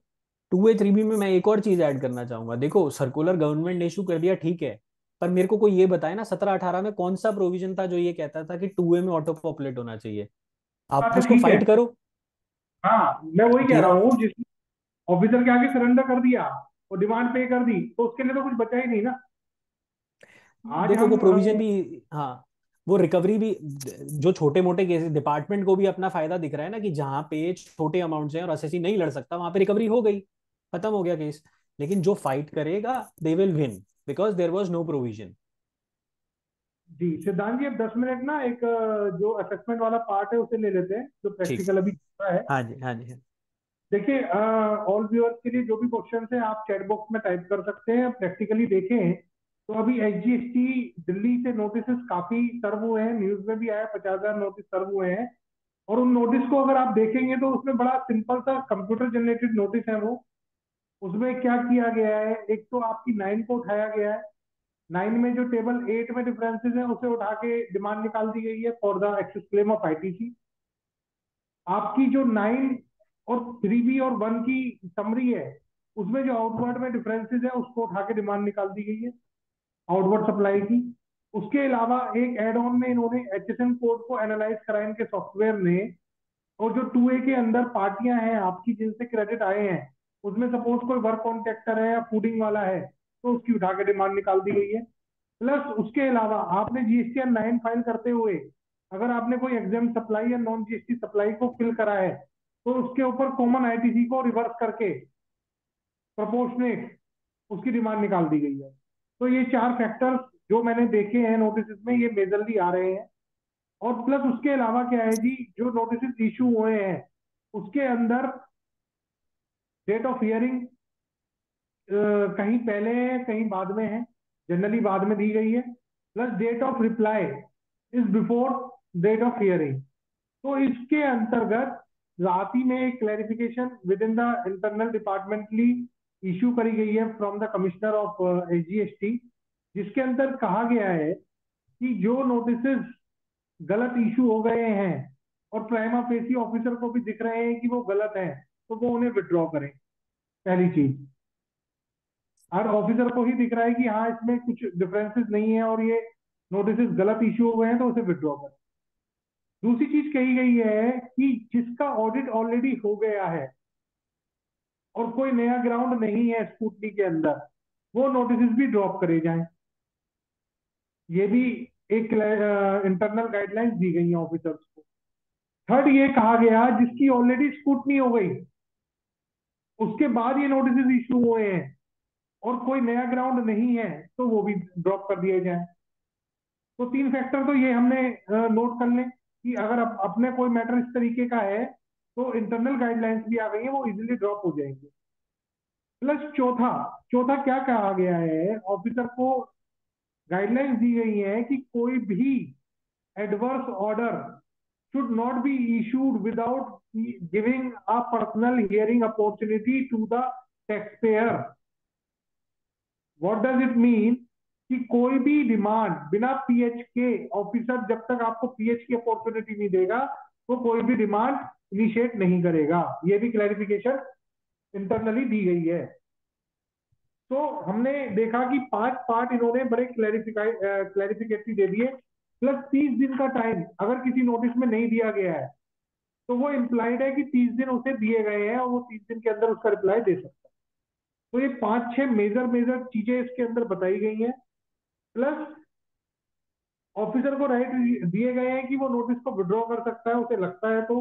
टू ए थ्री बी में मैं एक और चीज़ ऐड करना चाहूँगा। देखो सर्कुलर गवर्नमेंट ने इशू कर दिया ठीक है पर मेरे को कोई ये बताए ना सत्रह अठारह में कौन सा प्रोविज़न था जो ये कहता था कि टू ए में ऑटो पॉपुलेट होना चाहिए? आप अच्छा, उसको फाइट करो। हाँ मैं वही कह रहा हूँ ऑफिसर के आगे सरेंडर कर दिया और डिमांड पे कर दी तो उसके लिए तो कुछ बचा ही नहीं ना। आज देखो वो प्रोविज़न भी हाँ वो रिकवरी भी जो छोटे मोटे केसेस डिपार्टमेंट को भी अपना फ़ायदा दिख रहा है ना कि जहाँ पे छोटे अमाउंट हैं और एसएससी नहीं लड़ सकता वहाँ पे रिकवरी हो गई खत्म हो गया केस लेकिन जो फाइट करेगा they will win because there was no provision जी सिद्धांत जी अब दस मिनट ना एक जो असेसमेंट वाला पार्ट है उसे ले लेते हैं जो प्रैक्टिकल अभी है। हाँ जी हाँ जी हाँ। देखिए ऑल व्यूअर्स के लिए जो भी क्वेश्चन है, आप चैट बॉक्स में टाइप कर सकते हैं प्रैक्टिकली देखें। तो अभी एच दिल्ली से नोटिस काफ़ी सर्व हुए हैं न्यूज़ में भी आया, पचास हज़ार नोटिस सर्व हुए हैं। और उन नोटिस को अगर आप देखेंगे तो उसमें बड़ा सिंपल सा कंप्यूटर जनरेटेड नोटिस है वो। उसमें क्या किया गया है? एक तो आपकी नाइन को उठाया गया है। नाइन में जो टेबल एट में डिफरेंसेस है, उसे उठा के डिमांड निकाल दी गई है for the excess claim of ITC आपकी जो नाइन और थ्री बी और वन की समरी है, उसमें जो आउटवर्ड में डिफरेंसेस है, उसको उठा के डिमांड निकाल दी गई है। आउटवर्ड सप्लाई की। उसके अलावा एक एड ऑन में इन्होंने एच एस एन कोड को एनालाइज करा इनके सॉफ्टवेयर ने। और जो टू ए के अंदर पार्टियाँ हैं, आपकी जिनसे क्रेडिट आए हैं, उसमें सपोज़ कोई वर्क कॉन्ट्रेक्टर है या फूडिंग वाला है तो उसकी उठा के डिमांड निकाल दी गई है। प्लस उसके अलावा आपने जीएसटी नाइन फ़ाइल करते हुए, अगर आपने कोई एग्ज़ाम सप्लाई या नॉन जीएसटी सप्लाई को फिल करा है तो उसके ऊपर कॉमन आईटीसी को रिवर्स करके प्रपोर्शनेट उसकी डिमांड निकाल दी गई है। तो ये चार फैक्टर्स जो मैंने देखे हैं नोटिस में, ये मेजरली आ रहे हैं। और प्लस उसके अलावा क्या है जी, जो नोटिस इशू हुए हैं, उसके अंदर डेट ऑफ़ हियरिंग कहीं पहले है, कहीं बाद में है जनरली बाद में दी गई है। Plus date of reply is before date of hearing तो इसके अंतर्गत रात ही में एक clarification within the internal departmentally issue करी गई है from the commissioner of H जिसके अंदर कहा गया है कि जो नोटिस गलत इशू हो गए हैं और प्राइमा फेसी ऑफिसर को भी दिख रहे हैं कि वो गलत है तो वो उन्हें विड्रॉ करें। पहली चीज़। हर ऑफिसर को ही दिख रहा है कि हाँ इसमें कुछ डिफरेंसेस नहीं है और ये नोटिस गलत इश्यू हो गए हैं तो उसे विड्रॉ करें। दूसरी चीज़ कही गई है कि जिसका ऑडिट ऑलरेडी हो गया है और कोई नया ग्राउंड नहीं है स्कूटनी के अंदर, वो नोटिस भी ड्रॉप करे जाए। ये भी एक इंटरनल गाइडलाइंस दी गई है ऑफिसर्स को। थर्ड ये कहा गया, जिसकी ऑलरेडी स्कूटनी हो गई, उसके बाद ये नोटिस इशू हुए हैं और कोई नया ग्राउंड नहीं है तो वो भी ड्रॉप कर दिया जाए। तो तीन फैक्टर तो ये हमने नोट कर लें। कि अगर अप, अपने कोई मैटर इस तरीके का है तो इंटरनल गाइडलाइंस भी आ गई है वो इजीली ड्रॉप हो जाएँगे प्लस चौथा चौथा क्या कहा गया है ऑफिसर को गाइडलाइंस दी गई है कि कोई भी adverse order should not be issued without giving a personal hearing opportunity to the taxpayer. What does it mean? कि कोई भी डिमांड बिना पीएच के ऑफिसर जब तक आपको पीएच की अपॉर्चुनिटी नहीं देगा तो कोई भी डिमांड इनिशिएट नहीं करेगा। ये भी क्लैरिफिकेशन इंटरनली दी गई है। तो हमने देखा कि पाँच पार्ट इन्होंने बड़े क्लैरिफिकाई क्लैरिफिकेटरी दे दिए, प्लस तीस दिन का टाइम अगर किसी नोटिस में नहीं दिया गया है तो वो इम्प्लाइड है कि तीस दिन उसे दिए गए हैं और वो तीस दिन के अंदर उसका रिप्लाई दे सकता है। तो ये पाँच छह मेजर मेजर चीज़ें इसके अंदर बताई गई हैं। प्लस ऑफिसर को राइट दिए गए हैं कि वो नोटिस को विड्रॉ कर सकता है, उसे लगता है तो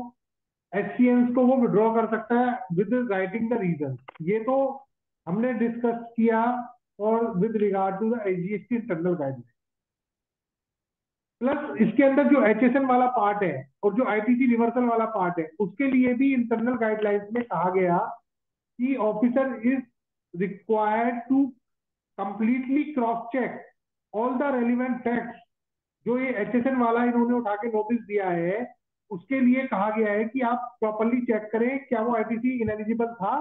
एच को वो विड्रॉ कर सकता है विद राइटिंग द रीजन ये तो हमने डिस्कस किया और with regard to the H internal guideline plus इसके अंदर जो एच वाला पार्ट है और जो आईटीसी रिवर्सल वाला पार्ट है, उसके लिए भी इंटरनल गाइडलाइंस में कहा गया कि officer is required to completely cross check all the relevant facts जो ये HSN वाला इन्होंने उठा के नोटिस दिया है, उसके लिए कहा गया है कि आप प्रॉपरली चेक करें क्या वो आईटीसी इनएलिजिबल था,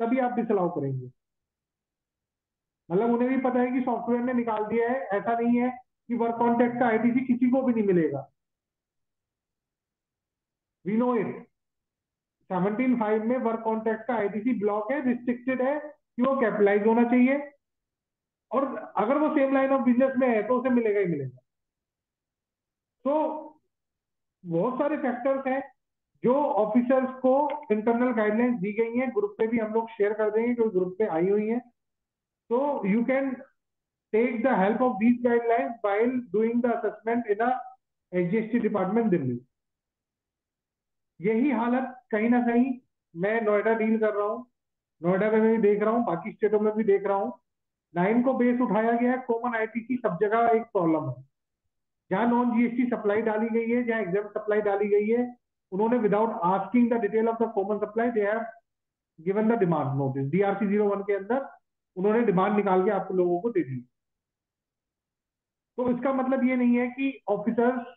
तभी आप डिसअलाउ करेंगे। मतलब उन्हें भी पता है कि सॉफ्टवेयर ने निकाल दिया है, ऐसा नहीं है कि वर्क कॉन्टेक्ट का आईटीसी किसी को भी नहीं मिलेगा। We know it seventeen five में वर्क कॉन्टेक्ट का आईटीसी ब्लॉक है रिस्ट्रिक्टेड है, कि वो कैपिटलाइज होना चाहिए। और अगर वो सेम लाइन ऑफ़ बिज़नेस में है तो उसे मिलेगा ही मिलेगा। तो बहुत सारे फैक्टर्स हैं जो ऑफिसर्स को इंटरनल गाइडलाइंस दी गई हैं। ग्रुप पे भी हम लोग शेयर कर देंगे जो ग्रुप पे आई हुई हैं। तो you can take the help of these guidelines while doing assessment in a HGST department Delhi यही हालत कहीं ना कहीं मैं नोएडा डील कर रहा हूँ। नोएडा में भी देख रहा हूँ, बाकी स्टेटों में भी देख रहा हूँ। लाइन को बेस उठाया गया है कॉमन आईटीसी सब जगह एक प्रॉब्लम है। जहाँ नॉन जीएसटी सप्लाई डाली गई है, जहाँ एग्ज़ाम सप्लाई डाली गई है, उन्होंने without asking the detail of the common supply they have given the demand notice DRC zero one के अंदर उन्होंने डिमांड निकाल के आप लोगों को दे दी। तो इसका मतलब ये नहीं है कि ऑफिसर्स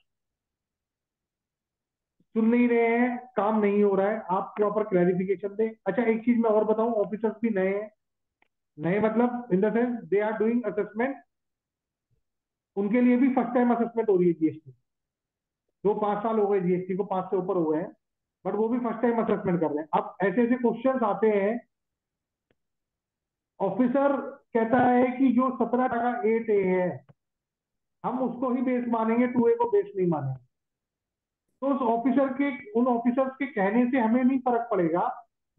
सुन नहीं रहे हैं, काम नहीं हो रहा है, आप प्रॉपर क्लैरिफिकेशन दें। अच्छा एक चीज़ मैं और बताऊँ ऑफिसर्स भी नए हैं। नए मतलब in the sense they are doing assessment उनके लिए भी फ़र्स्ट टाइम असेसमेंट हो रही है जीएसटी दो पाँच साल हो गए जीएसटी को, पाँच से ऊपर हो गए हैं बट वो भी फ़र्स्ट टाइम असेसमेंट कर रहे हैं। अब ऐसे ऐसे क्वेश्चन आते हैं। ऑफिसर कहता है कि जो सत्रह टका एट ए है, हम उसको ही बेस मानेंगे टू ए को बेस नहीं मानेंगे। तो उस ऑफिसर के, उन ऑफिसर्स के कहने से हमें नहीं फ़र्क पड़ेगा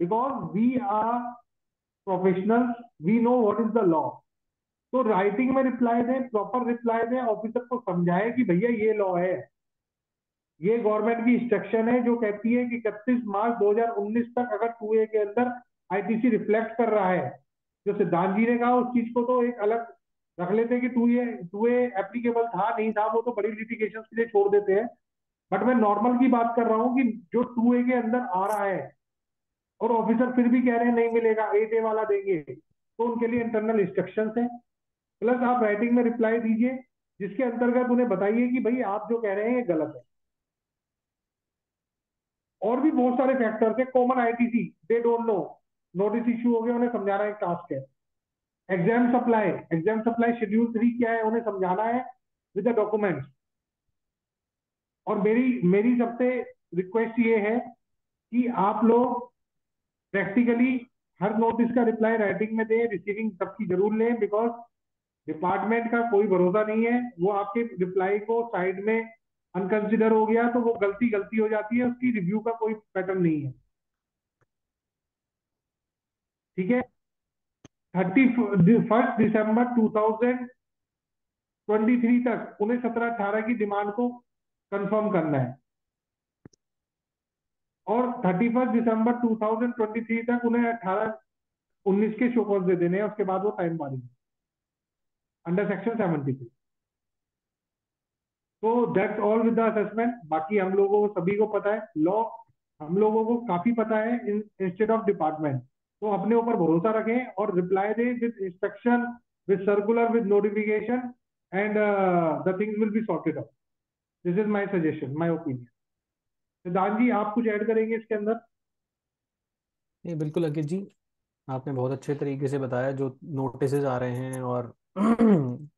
because we are professionals we know what is the law तो राइटिंग में रिप्लाई दें प्रॉपर रिप्लाई दें ऑफिसर को समझाए कि भैया ये लॉ है। ये गवर्नमेंट की इंस्ट्रक्शन है जो कहती है कि इकतीस मार्च 2019 तक अगर टू के अंदर आईटीसी रिफ्लेक्ट कर रहा है, जो सिद्धांत जी ने कहा उस चीज़ को तो एक अलग रख लेते कि टू ए टू एप्लीकेबल था, नहीं था, वो तो बड़ी लिटिगेशन के लिए छोड़ देते हैं। बट मैं नॉर्मल की बात कर रहा हूँ कि जो टू के अंदर आ रहा है और ऑफिसर फिर भी कह रहे हैं, नहीं मिलेगा ए डे वाला देंगे। तो उनके लिए इंटरनल इंस्ट्रक्शन है। प्लस आप राइटिंग में रिप्लाई दीजिए, जिसके अंतर्गत उन्हें बताइए कि भाई आप जो कह रहे हैं, ये गलत है। और भी बहुत सारे फैक्टर्स है। Common ITC they don't know notice issue हो गया, उन्हें समझाना एक टास्क है। Exempt supply exempt supply schedule three क्या है, उन्हें समझाना है विद द डॉक्यूमेंट्स और मेरी मेरी सबसे रिक्वेस्ट ये है कि आप लोग प्रैक्टिकली हर नोटिस का रिप्लाई राइटिंग में दें रिसीविंग सबकी ज़रूर लें बिकॉज़ डिपार्टमेंट का कोई भरोसा नहीं है। वो आपके रिप्लाई को साइड में अनकंसिडर हो गया तो वो गलती गलती हो जाती है, उसकी रिव्यू का कोई पैटर्न नहीं है। ठीक है? थर्टी फ़र्स्ट दिसंबर 2023 तक, उन्हें सत्रह अठारह की डिमांड को कंफर्म करना है। और थर्टी फ़र्स्ट दिसंबर 2023 तक उन्हें अठारह उन्नीस के शोकॉज दे देने हैं, उसके बाद वो टाइम मारेंगे। अंडर सेक्शन सेवेंटी थ्री तो that's all with the assessment बाकी हम लोगों को, सभी को पता है लॉ हम लोगों को काफ़ी पता है इंस्टेड ऑफ़ डिपार्टमेंट तो अपने ऊपर भरोसा रखें और रिप्लाई दें with instruction with circular with notification and the things will be sorted out this is my suggestion my opinion Siddhant ji आप कुछ ऐड करेंगे इसके अंदर? नहीं बिल्कुल अंकित जी आपने बहुत अच्छे तरीके से बताया जो नोटिस आ रहे हैं और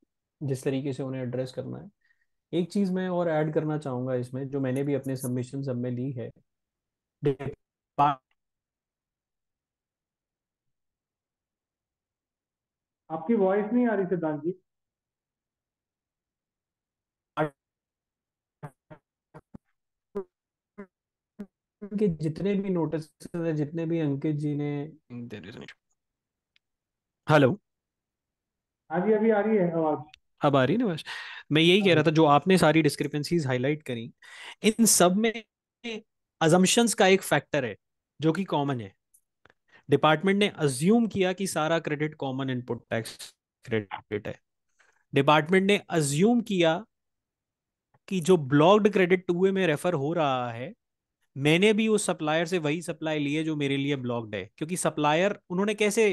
जिस तरीके से उन्हें एड्रेस करना है। एक चीज़ मैं और ऐड करना चाहूँगा इसमें जो मैंने भी अपने सबमिशन सब में ली है। आपकी वॉइस नहीं आ रही सिद्धांत जी। के जितने भी नोटिस है जितने भी अंकित जी ने हेलो। हाँ जी अभी आ रही है आवाज़। अब आ रही है ना बस मैं यही कह रहा था जो आपने सारी डिस्क्रिपेंसीज हाईलाइट करी इन सब में अजम्पशंस का एक फैक्टर है जो कि कॉमन है। डिपार्टमेंट ने अज्यूम किया कि सारा credit common input tax credit है। डिपार्टमेंट ने अज्यूम किया कि जो ब्लॉक्ड क्रेडिट टू में रेफर हो रहा है मैंने भी उस सप्लायर से वही सप्लाई ली है जो मेरे लिए ब्लॉक्ड है, क्योंकि सप्लायर उन्होंने कैसे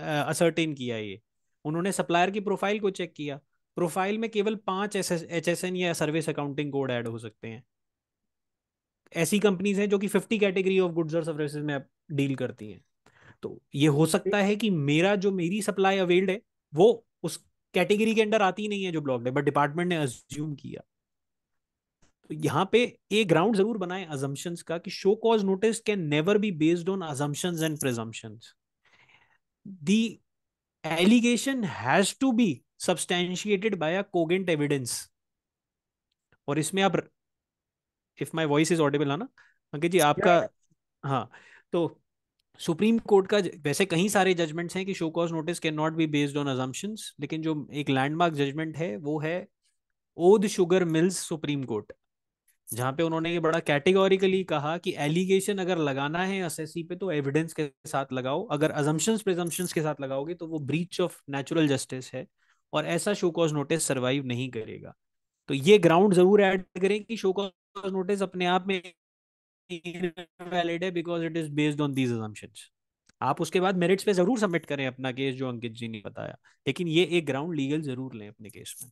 असर्टेन किया ये? उन्होंने सप्लायर की प्रोफ़ाइल को चेक किया। प्रोफ़ाइल में केवल पाँच एच एस एन या सर्विस अकाउंटिंग कोड ऐड हो सकते हैं। ऐसी कंपनीज़ हैं जो कि फिफ्टी कैटेगरी ऑफ़ गुड्स और सर्विसेज़ में डील करती हैं। तो ये हो सकता है कि मेरा जो मेरी सप्लाई अवेल्ड है, वो उस कैटेगरी के अंडर आती नहीं है जो ब्लॉक्ड है बट डिपार्टमेंट ने अज्यूम किया। यहाँ पे एक ग्राउंड ज़रूर बनाए अजम्पशंस का कि show cause notice can never be based on assumptions and presumptions the allegation has to be substantiated by a cogent evidence और इसमें आप if my voice is audible है ना? अंकित जी आपका हाँ तो सुप्रीम कोर्ट का वैसे कहीं सारे जजमेंट्स हैं कि show cause notice can not be based on assumptions लेकिन जो एक लैंडमार्क जजमेंट है वो है ओद शुगर मिल्स सुप्रीम कोर्ट जहाँ पे उन्होंने ये बड़ा कैटेगोरिकली कहा कि एलिगेशन अगर लगाना है एसएससी पे तो एविडेंस के साथ लगाओ। अगर अजम्पशंस प्रिजम्पशंस के साथ लगाओगे तो वो ब्रीच ऑफ़ नेचुरल जस्टिस है और ऐसा शो कॉज नोटिस सर्वाइव नहीं करेगा। तो ये ग्राउंड ज़रूर ऐड करें कि शो कॉज नोटिस अपने आप में वैलिड है because it is based on these assumptions आप उसके बाद मेरिट्स पे ज़रूर सबमिट करें अपना केस जो अंकित जी ने बताया। लेकिन ये एक ग्राउंड लीगल ज़रूर लें अपने केस में।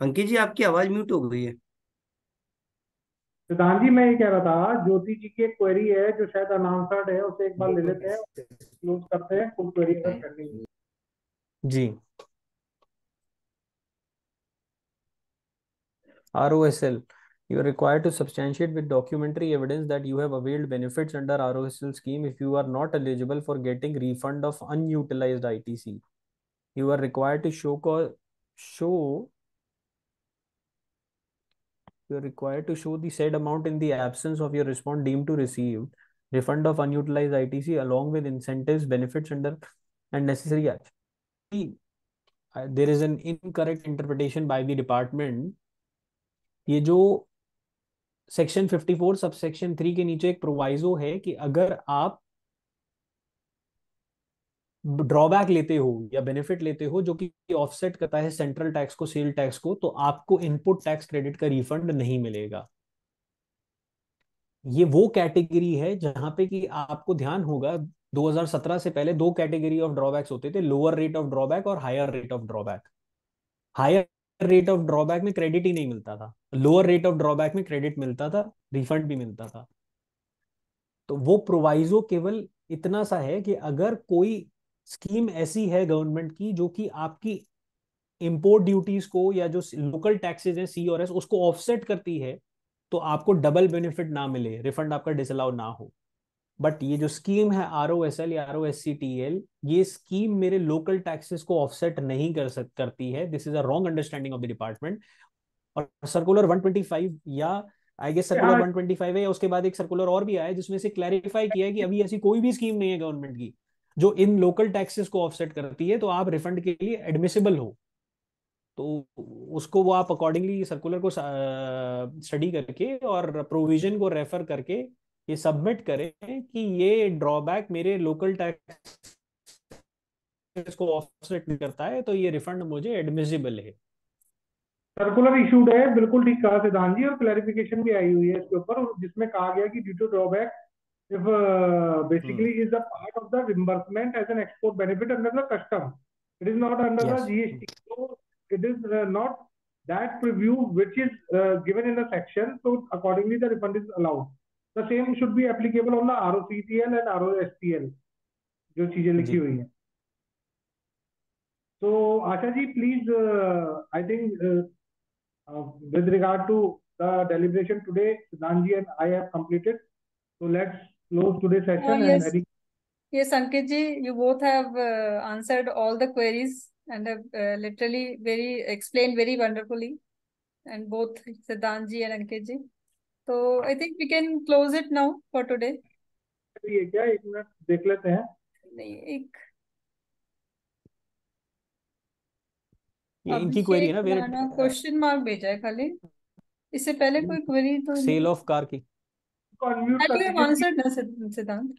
अंकित जी आपकी आवाज़ म्यूट हो गई है सिद्धांत जी मैं ये कह रहा था ज्योति जी की एक क्वेरी है जो शायद अनाउंसर्ड है उसे एक बार ले लेते हैं क्लोज करते हैं फुल क्वेरी पेंडिंग जी ROSL you are required to substantiate with documentary evidence that you have availed benefits under ROSL scheme if you are not eligible for getting refund of unutilized ITC. You are required to show show you are required to show the said amount in the absence of your response deemed to receive refund of unutilized ITC along with incentives, benefits under and necessary action. There is an incorrect interpretation by the department. ये जो section 54 sub section three के नीचे एक proviso है कि अगर आप drawback लेते हो या बेनिफिट लेते हो जो कि ऑफसेट करता है सेंट्रल टैक्स को सेल टैक्स को तो आपको इनपुट टैक्स क्रेडिट का रिफंड नहीं मिलेगा। ये वो कैटेगरी है जहाँ पे कि आपको ध्यान होगा 2017 से पहले दो कैटेगरी ऑफ़ ड्रॉबैक्स होते थे लोअर रेट ऑफ़ ड्रॉबैक और higher rate of drawback higher rate of drawback में क्रेडिट ही नहीं मिलता था। लोअर रेट ऑफ़ ड्रॉबैक में क्रेडिट मिलता था रिफंड भी मिलता था। तो वो प्रोवाइजो केवल इतना सा है कि अगर कोई स्कीम ऐसी है गवर्नमेंट की जो कि आपकी इंपोर्ट ड्यूटीज़ को या जो लोकल टैक्सेस हैं सी और एस उसको ऑफसेट करती है तो आपको डबल बेनिफिट ना मिले रिफंड आपका डिसअलाउ ना हो। बट ये जो स्कीम है आर ओ एस एल या R O S C T L ये स्कीम मेरे लोकल टैक्सेस को ऑफसेट नहीं कर सक करती है। This is a wrong understanding of the department और सर्कुलर 125 या आई गेस सर्कुलर 125 है या उसके बाद एक सर्कुलर और भी आया जिसमें से क्लैरिफाई किया है कि अभी ऐसी कोई भी स्कीम नहीं है गवर्नमेंट की। जो इन लोकल टैक्सेस को ऑफसेट करती है तो आप रिफंड के लिए एडमिसिबल हो। तो उसको वो आप अकॉर्डिंगली सर्कुलर को स्टडी करके और प्रोविज़न को रेफर करके ये सबमिट करें कि ये ड्रॉबैक मेरे लोकल टैक्स को ऑफसेट नहीं करता है तो ये रिफंड मुझे एडमिसिबल है। सर्कुलर इशूड है, बिल्कुल ठीक कहा सिद्धांत जी, और क्लैरिफिकेशन भी आई हुई है इसके ऊपर जिसमें कहा गया कि due to drawback if uh, basically hmm. is a part of the reimbursement as an export benefit under the custom. It is not under yes. the GST. So it is uh, not that preview which is uh, given in the section. So accordingly, the refund is allowed. The same should be applicable on the ROCTL and ROSTL जो चीजें लिखी हुई हैं so asha ji please uh, i think uh, uh, with regard to the deliberation today siddhanji and i have completed so let's close today's session. Oh, yes. And yes, Ankit ji, you both have uh, answered all the queries and have uh, literally very explained very wonderfully. And both Siddhant ji and Ankit ji. So I think we can close it now for today. ये क्या एक minute देख लेते हैं नहीं एक ये इनकी क्वेरी है ना क्वेश्चन मार्क भेजा है खाली इससे पहले कोई क्वेरी तो सेल ऑफ़ कार की Siddhant.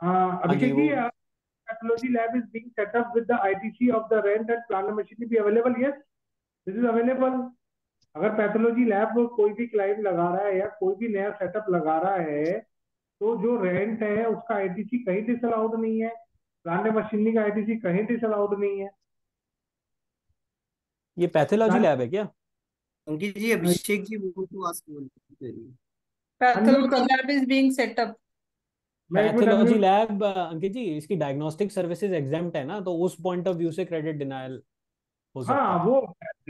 Uh, Abhishek ji, uh, pathology lab is being set up with the ITC of the rent and plant machinery be available. Yes, this is available. अगर pathology lab कोई भी client लगा रहा है या कोई भी नया सेटअप लगा रहा है तो जो रेंट है उसका आईटीसी कहीं डिसअलाउड नहीं है प्लांट मशीनरी का आईटीसी कहीं डिसअलाउड नहीं है ये पैथोलॉजी लैब है क्या अंकित जी अभिषेक जी वो तो ask pathology lab is being set up pathology lab Ankit ji इसकी डायग्नोस्टिक सर्विसेज़ एग्जाम्प्ट है ना तो उस पॉइंट ऑफ़ व्यू से क्रेडिट डिनायल हो सकता हाँ है वो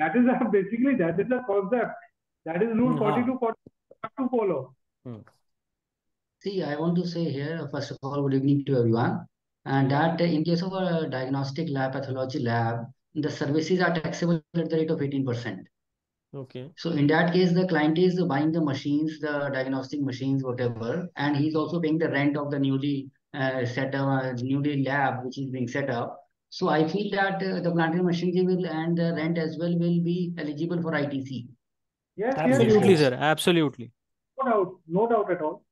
that is basically that is the concept that is rule हाँ। 42 42 to follow See, I want to say here, first of all, good evening to everyone. And that uh, in case of a diagnostic lab, pathology lab, the services are taxable at the rate of 18%. Okay. So in that case, the client is buying the machines, the diagnostic machines, whatever, and he's also paying the rent of the newly uh, set up, uh, newly lab which is being set up. So I feel that uh, the plant and machinery will and the rent as well will be eligible for ITC. Yes, absolutely, yes. sir. Absolutely. No doubt, no doubt at all.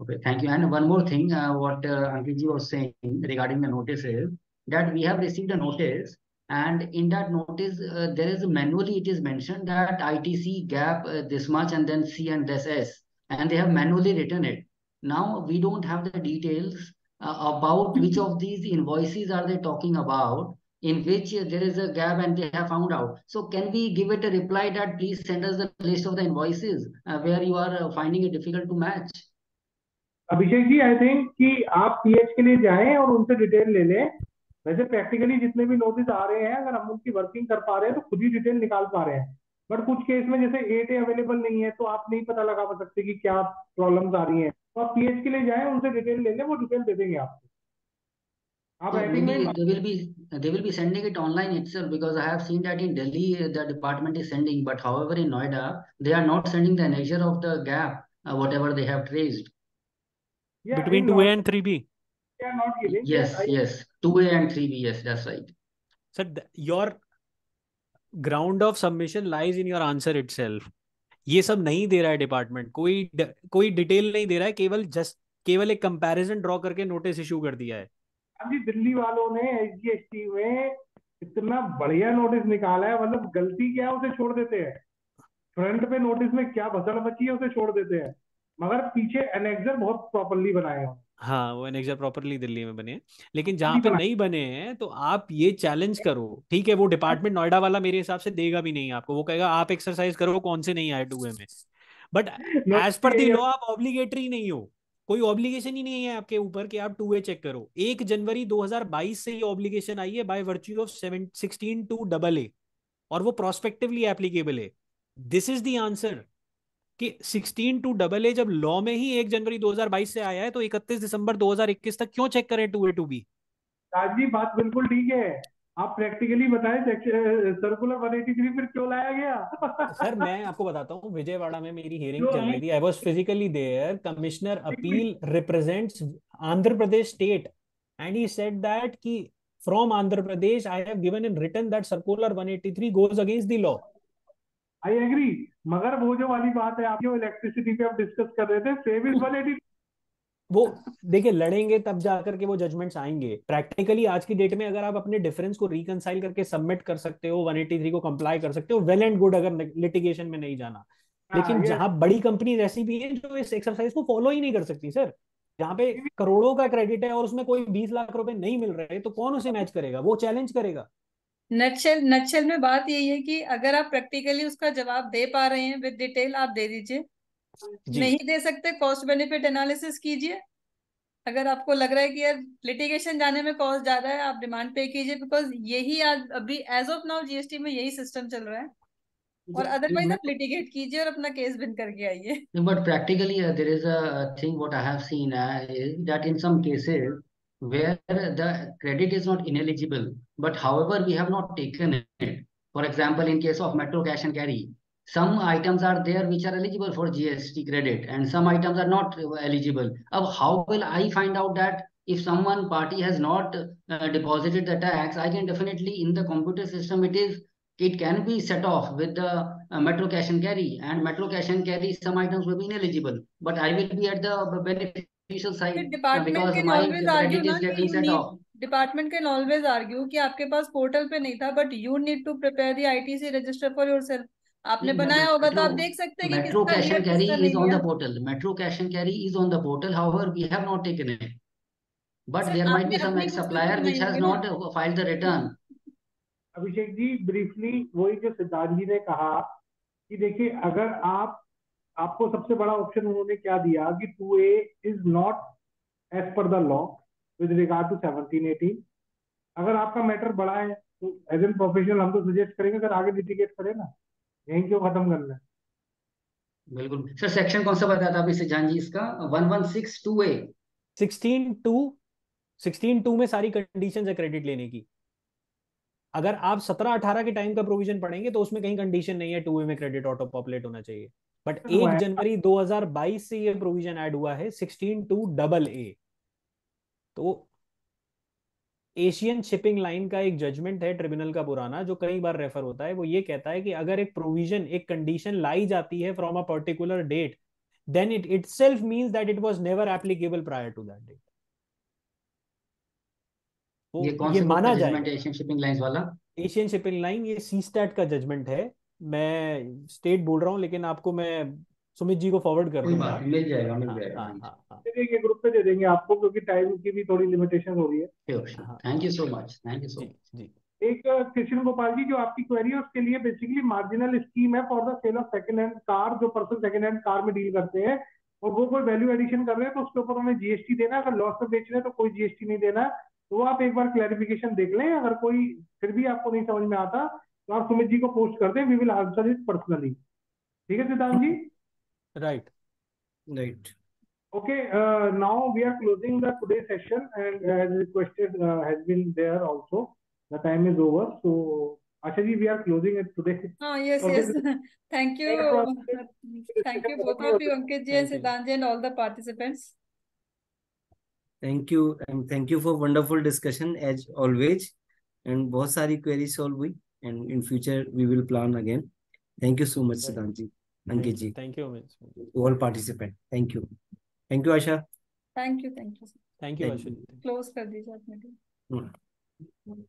Okay, thank you. And one more thing, uh, what uh, Ankitji was saying regarding the notice is that we have received a notice and in that notice, uh, there is manually it is mentioned that ITC gap uh, this much and then C and this S, and they have manually written it. Now we don't have the details uh, about which of these invoices are they talking about, in which uh, there is a gap and they have found out. So can we give it a reply that please send us the list of the invoices uh, where you are uh, finding it difficult to match? Abhishek ji I think कि आप pH के लिए जाएं और उनसे detail ले लें वैसे प्रैक्टिकली जितने भी नोटिस आ रहे हैं अगर हम उनकी वर्किंग कर पा रहे हैं तो खुद ही डिटेल निकाल पा रहे हैं बट कुछ केस में जैसे एट अवेलेबल नहीं है तो आप नहीं पता लगा पा सकते कि क्या प्रॉब्लम्स आ रही हैं तो आप पीएच के लिए जाएँ उनसे डिटेल ले लें वो डिटेल दे देंगे आपको आप So राइटिंग maybe में they will be they will be sending it online itself because I have seen that in Delhi uh, the department is sending, but however in Noida they are not sending the measure of the gap uh, whatever they have traced. yeah, between in 2A Noida and 3B they are not giving Yes, I- yes, two A and three Yes, that's right. sir your ground of submission lies in your answer itself. ये सब नहीं दे रहा है department कोई कोई detail नहीं दे रहा है केवल जस्ट केवल एक कंपैरिजन ड्रॉ करके नोटिस इशू कर दिया है। जी दिल्ली वालों ने एसजीएसटी में इतना बढ़िया नोटिस निकाला है मतलब गलती क्या है उसे छोड़ देते हैं। फ्रंट पे नोटिस में क्या भसड़ मची है उसे छोड़ देते हैं। मगर पीछे एनेक्सर बहुत प्रॉपरली बनाए हैं। हाँ वो एनेक्सर प्रॉपरली दिल्ली में बने हैं। लेकिन जहाँ पे नहीं बने हैं तो आप ये चैलेंज करो ठीक है? वो डिपार्टमेंट नोएडा वाला मेरे हिसाब से देगा भी नहीं आपको। वो कहेगा आप एक्सरसाइज करो कौन से नहीं आए टूए में? बट एज पर दी लॉ आप ऑब्लिगेटरी नहीं हो। कोई ऑब्लिगेशन ही नहीं है आपके ऊपर कि आप टू ए चेक करो। एक जनवरी 2022 से ये ऑब्लिगेशन आई है by virtue of sixteen two double A और वो प्रोस्पेक्टिवली एप्लीकेबल है। दिस इज़ द आंसर कि 16 टू डबल ए जब लॉ में ही एक जनवरी 2022 से आया है तो 31 दिसंबर 2021 तक क्यों चेक करें two A two B Raj ji बात बिल्कुल ठीक है। आप प्रैक्टिकली बताएँ सर्कुलर 183 फिर क्यों लाया गया? सर मैं आपको बताता हूँ विजयवाड़ा में मेरी हियरिंग चल रही थी। I was physically there commissioner appeal represents Andhra Pradesh state and he said that कि from Andhra Pradesh I have given in written that circular 183 goes against the law I agree मगर वो जो वाली बात है आप जो इलेक्ट्रिसिटी पे आप डिस्कस कर रहे थे सेम इज़ 183 वो देखिए लड़ेंगे तब जाकर के वो जजमेंट्स आएँगे। प्रैक्टिकली आज की डेट में अगर आप अपने डिफरेंस को रिकनसाइल करके सबमिट कर सकते हो 183 को कंप्लाई कर सकते हो वेल एंड गुड अगर लिटिगेशन में नहीं जाना। लेकिन हाँ, जहाँ बड़ी कंपनीज़ ऐसी भी है जो इस एक्सरसाइज को फॉलो ही नहीं कर सकती सर जहाँ पे करोड़ों का क्रेडिट है और उसमें कोई 20 लाख रुपए नहीं मिल रहे तो कौन उसे मैच करेगा? वो चैलेंज करेगा। नक्शल नक्शल में बात यही है कि अगर आप प्रैक्टिकली उसका जवाब दे पा रहे हैं विद डिटेल आप दे दीजिए। नहीं दे सकते कॉस्ट बेनिफिट एनालिसिस कीजिए। अगर आपको लग रहा है कि यार लिटिगेशन जाने में कॉस्ट ज़्यादा है आप डिमांड पे कीजिए बिकॉज़ यही आज अभी एज ऑफ़ नाउ जीएसटी में यही सिस्टम चल रहा है। और अदरवाइज़ आप लिटिगेट कीजिए और अपना केस बिन करके आइए। Uh, there is a thing what I have seen uh, is that in some cases where the credit is not ineligible, but however we have not taken it. For example, in case of Metro Cash and Carry, some items are there which are eligible for GST credit, and some items are not eligible. Uh, how will I find out that if someone party has not uh, deposited the tax? I can definitely in the computer system it is it can be set off with the uh, Metro Cash and Carry, and Metro Cash and Carry, some items will be ineligible, but I will be at the beneficial side uh, department because can my always argue ना is कि getting set off. आपके पास portal पे नहीं था but you need to prepare the ITC register for yourself आपने बनाया होगा तो आप देख सकते हैं कि Metro किसका Cash लिया and Carry किसका is नहीं on लिया the portal. Metro Cash and Carry is on the portal. However, we have not taken it. But Sir, there might be आपने some अपनी तो supplier which has not uh, filed the return. Abhishek ji briefly वही जो सिद्धांत जी ने कहा कि देखिए अगर आप आपको सबसे बड़ा ऑप्शन उन्होंने क्या दिया कि two A is not as per the law with regard to seventeen eighteen अगर आपका मैटर बड़ा है तो एज एन प्रोफेशनल हम तो सजेस्ट करेंगे अगर आगे लिटिगेट करें ना यहीं क्यों खत्म करना है? बिल्कुल। सर सेक्शन कौन सा बताया था अभी सिद्धांत जी इसका? One one six two A sixteen two sixteen two में सारी कंडीशन है क्रेडिट लेने की। अगर आप सत्रह अठारह के टाइम का प्रोविज़न पढ़ेंगे तो उसमें कहीं कंडीशन नहीं है टू ए में क्रेडिट ऑटो पॉपुलेट होना चाहिए। बट एक जनवरी 2022 से ये प्रोविज़न ऐड हुआ है सिक्सटीन टू डबल ए तो एशियन शिपिंग लाइन का एक जजमेंट है ट्रिब्यूनल का पुराना जो कई बार रेफर होता है वो ये कहता है कि अगर एक प्रोविज़न एक कंडीशन लाई जाती है from a particular date then it itself means that it was never applicable prior to that date ये ये माना जाए। एशियन शिपिंग लाइंस वाला? एशियन शिपिंग लाइन ये सी स्टैट का जजमेंट है। मैं स्टेट बोल रहा हूँ लेकिन आपको मैं सुमित जी को फॉरवर्ड कर दूँगा। मिल जाएगा मिल हाँ, जाएगा हाँ, हाँ, हाँ, ये ग्रुप पे दे देंगे आपको क्योंकि टाइम की भी थोड़ी लिमिटेशन हो रही है। Thank you so much thank you so much जी एक कृष्ण गोपाल जी जो आपकी क्वेरी है उसके लिए बेसिकली मार्जिनल स्कीम है for the sale of second hand car जो पर्सन सेकंड हैंड कार में डील करते हैं और वो कोई वैल्यू एडिशन कर रहे हैं तो उसके ऊपर उन्हें जीएसटी देना अगर लॉस में बेच रहे हैं तो कोई जीएसटी नहीं देना तो आप एक बार क्लैरिफिकेशन देख लें अगर कोई फिर भी आपको नहीं समझ में आता तो आप सुमित जी को पोस्ट कर दें we will answer it personally ठीक है Siddhant ji right right Okay, uh, now we are closing the today's session and as requested uh, has been there also. The time is over. So, Asha ji, we are closing it today. Oh, yes, okay. yes. Thank you. Thank you both of you, Ankit ji and Siddhant ji and all the participants. Thank you and thank you for wonderful discussion as always. And बहुत सारी queries solve हुई and in future we will plan again. Thank you so much, Siddhant ji. Ankit ji. Thank you, all participant. Thank you. Thank you, Asha. Thank you, thank you. Thank you, Asha. Close कर दीजिए आप meeting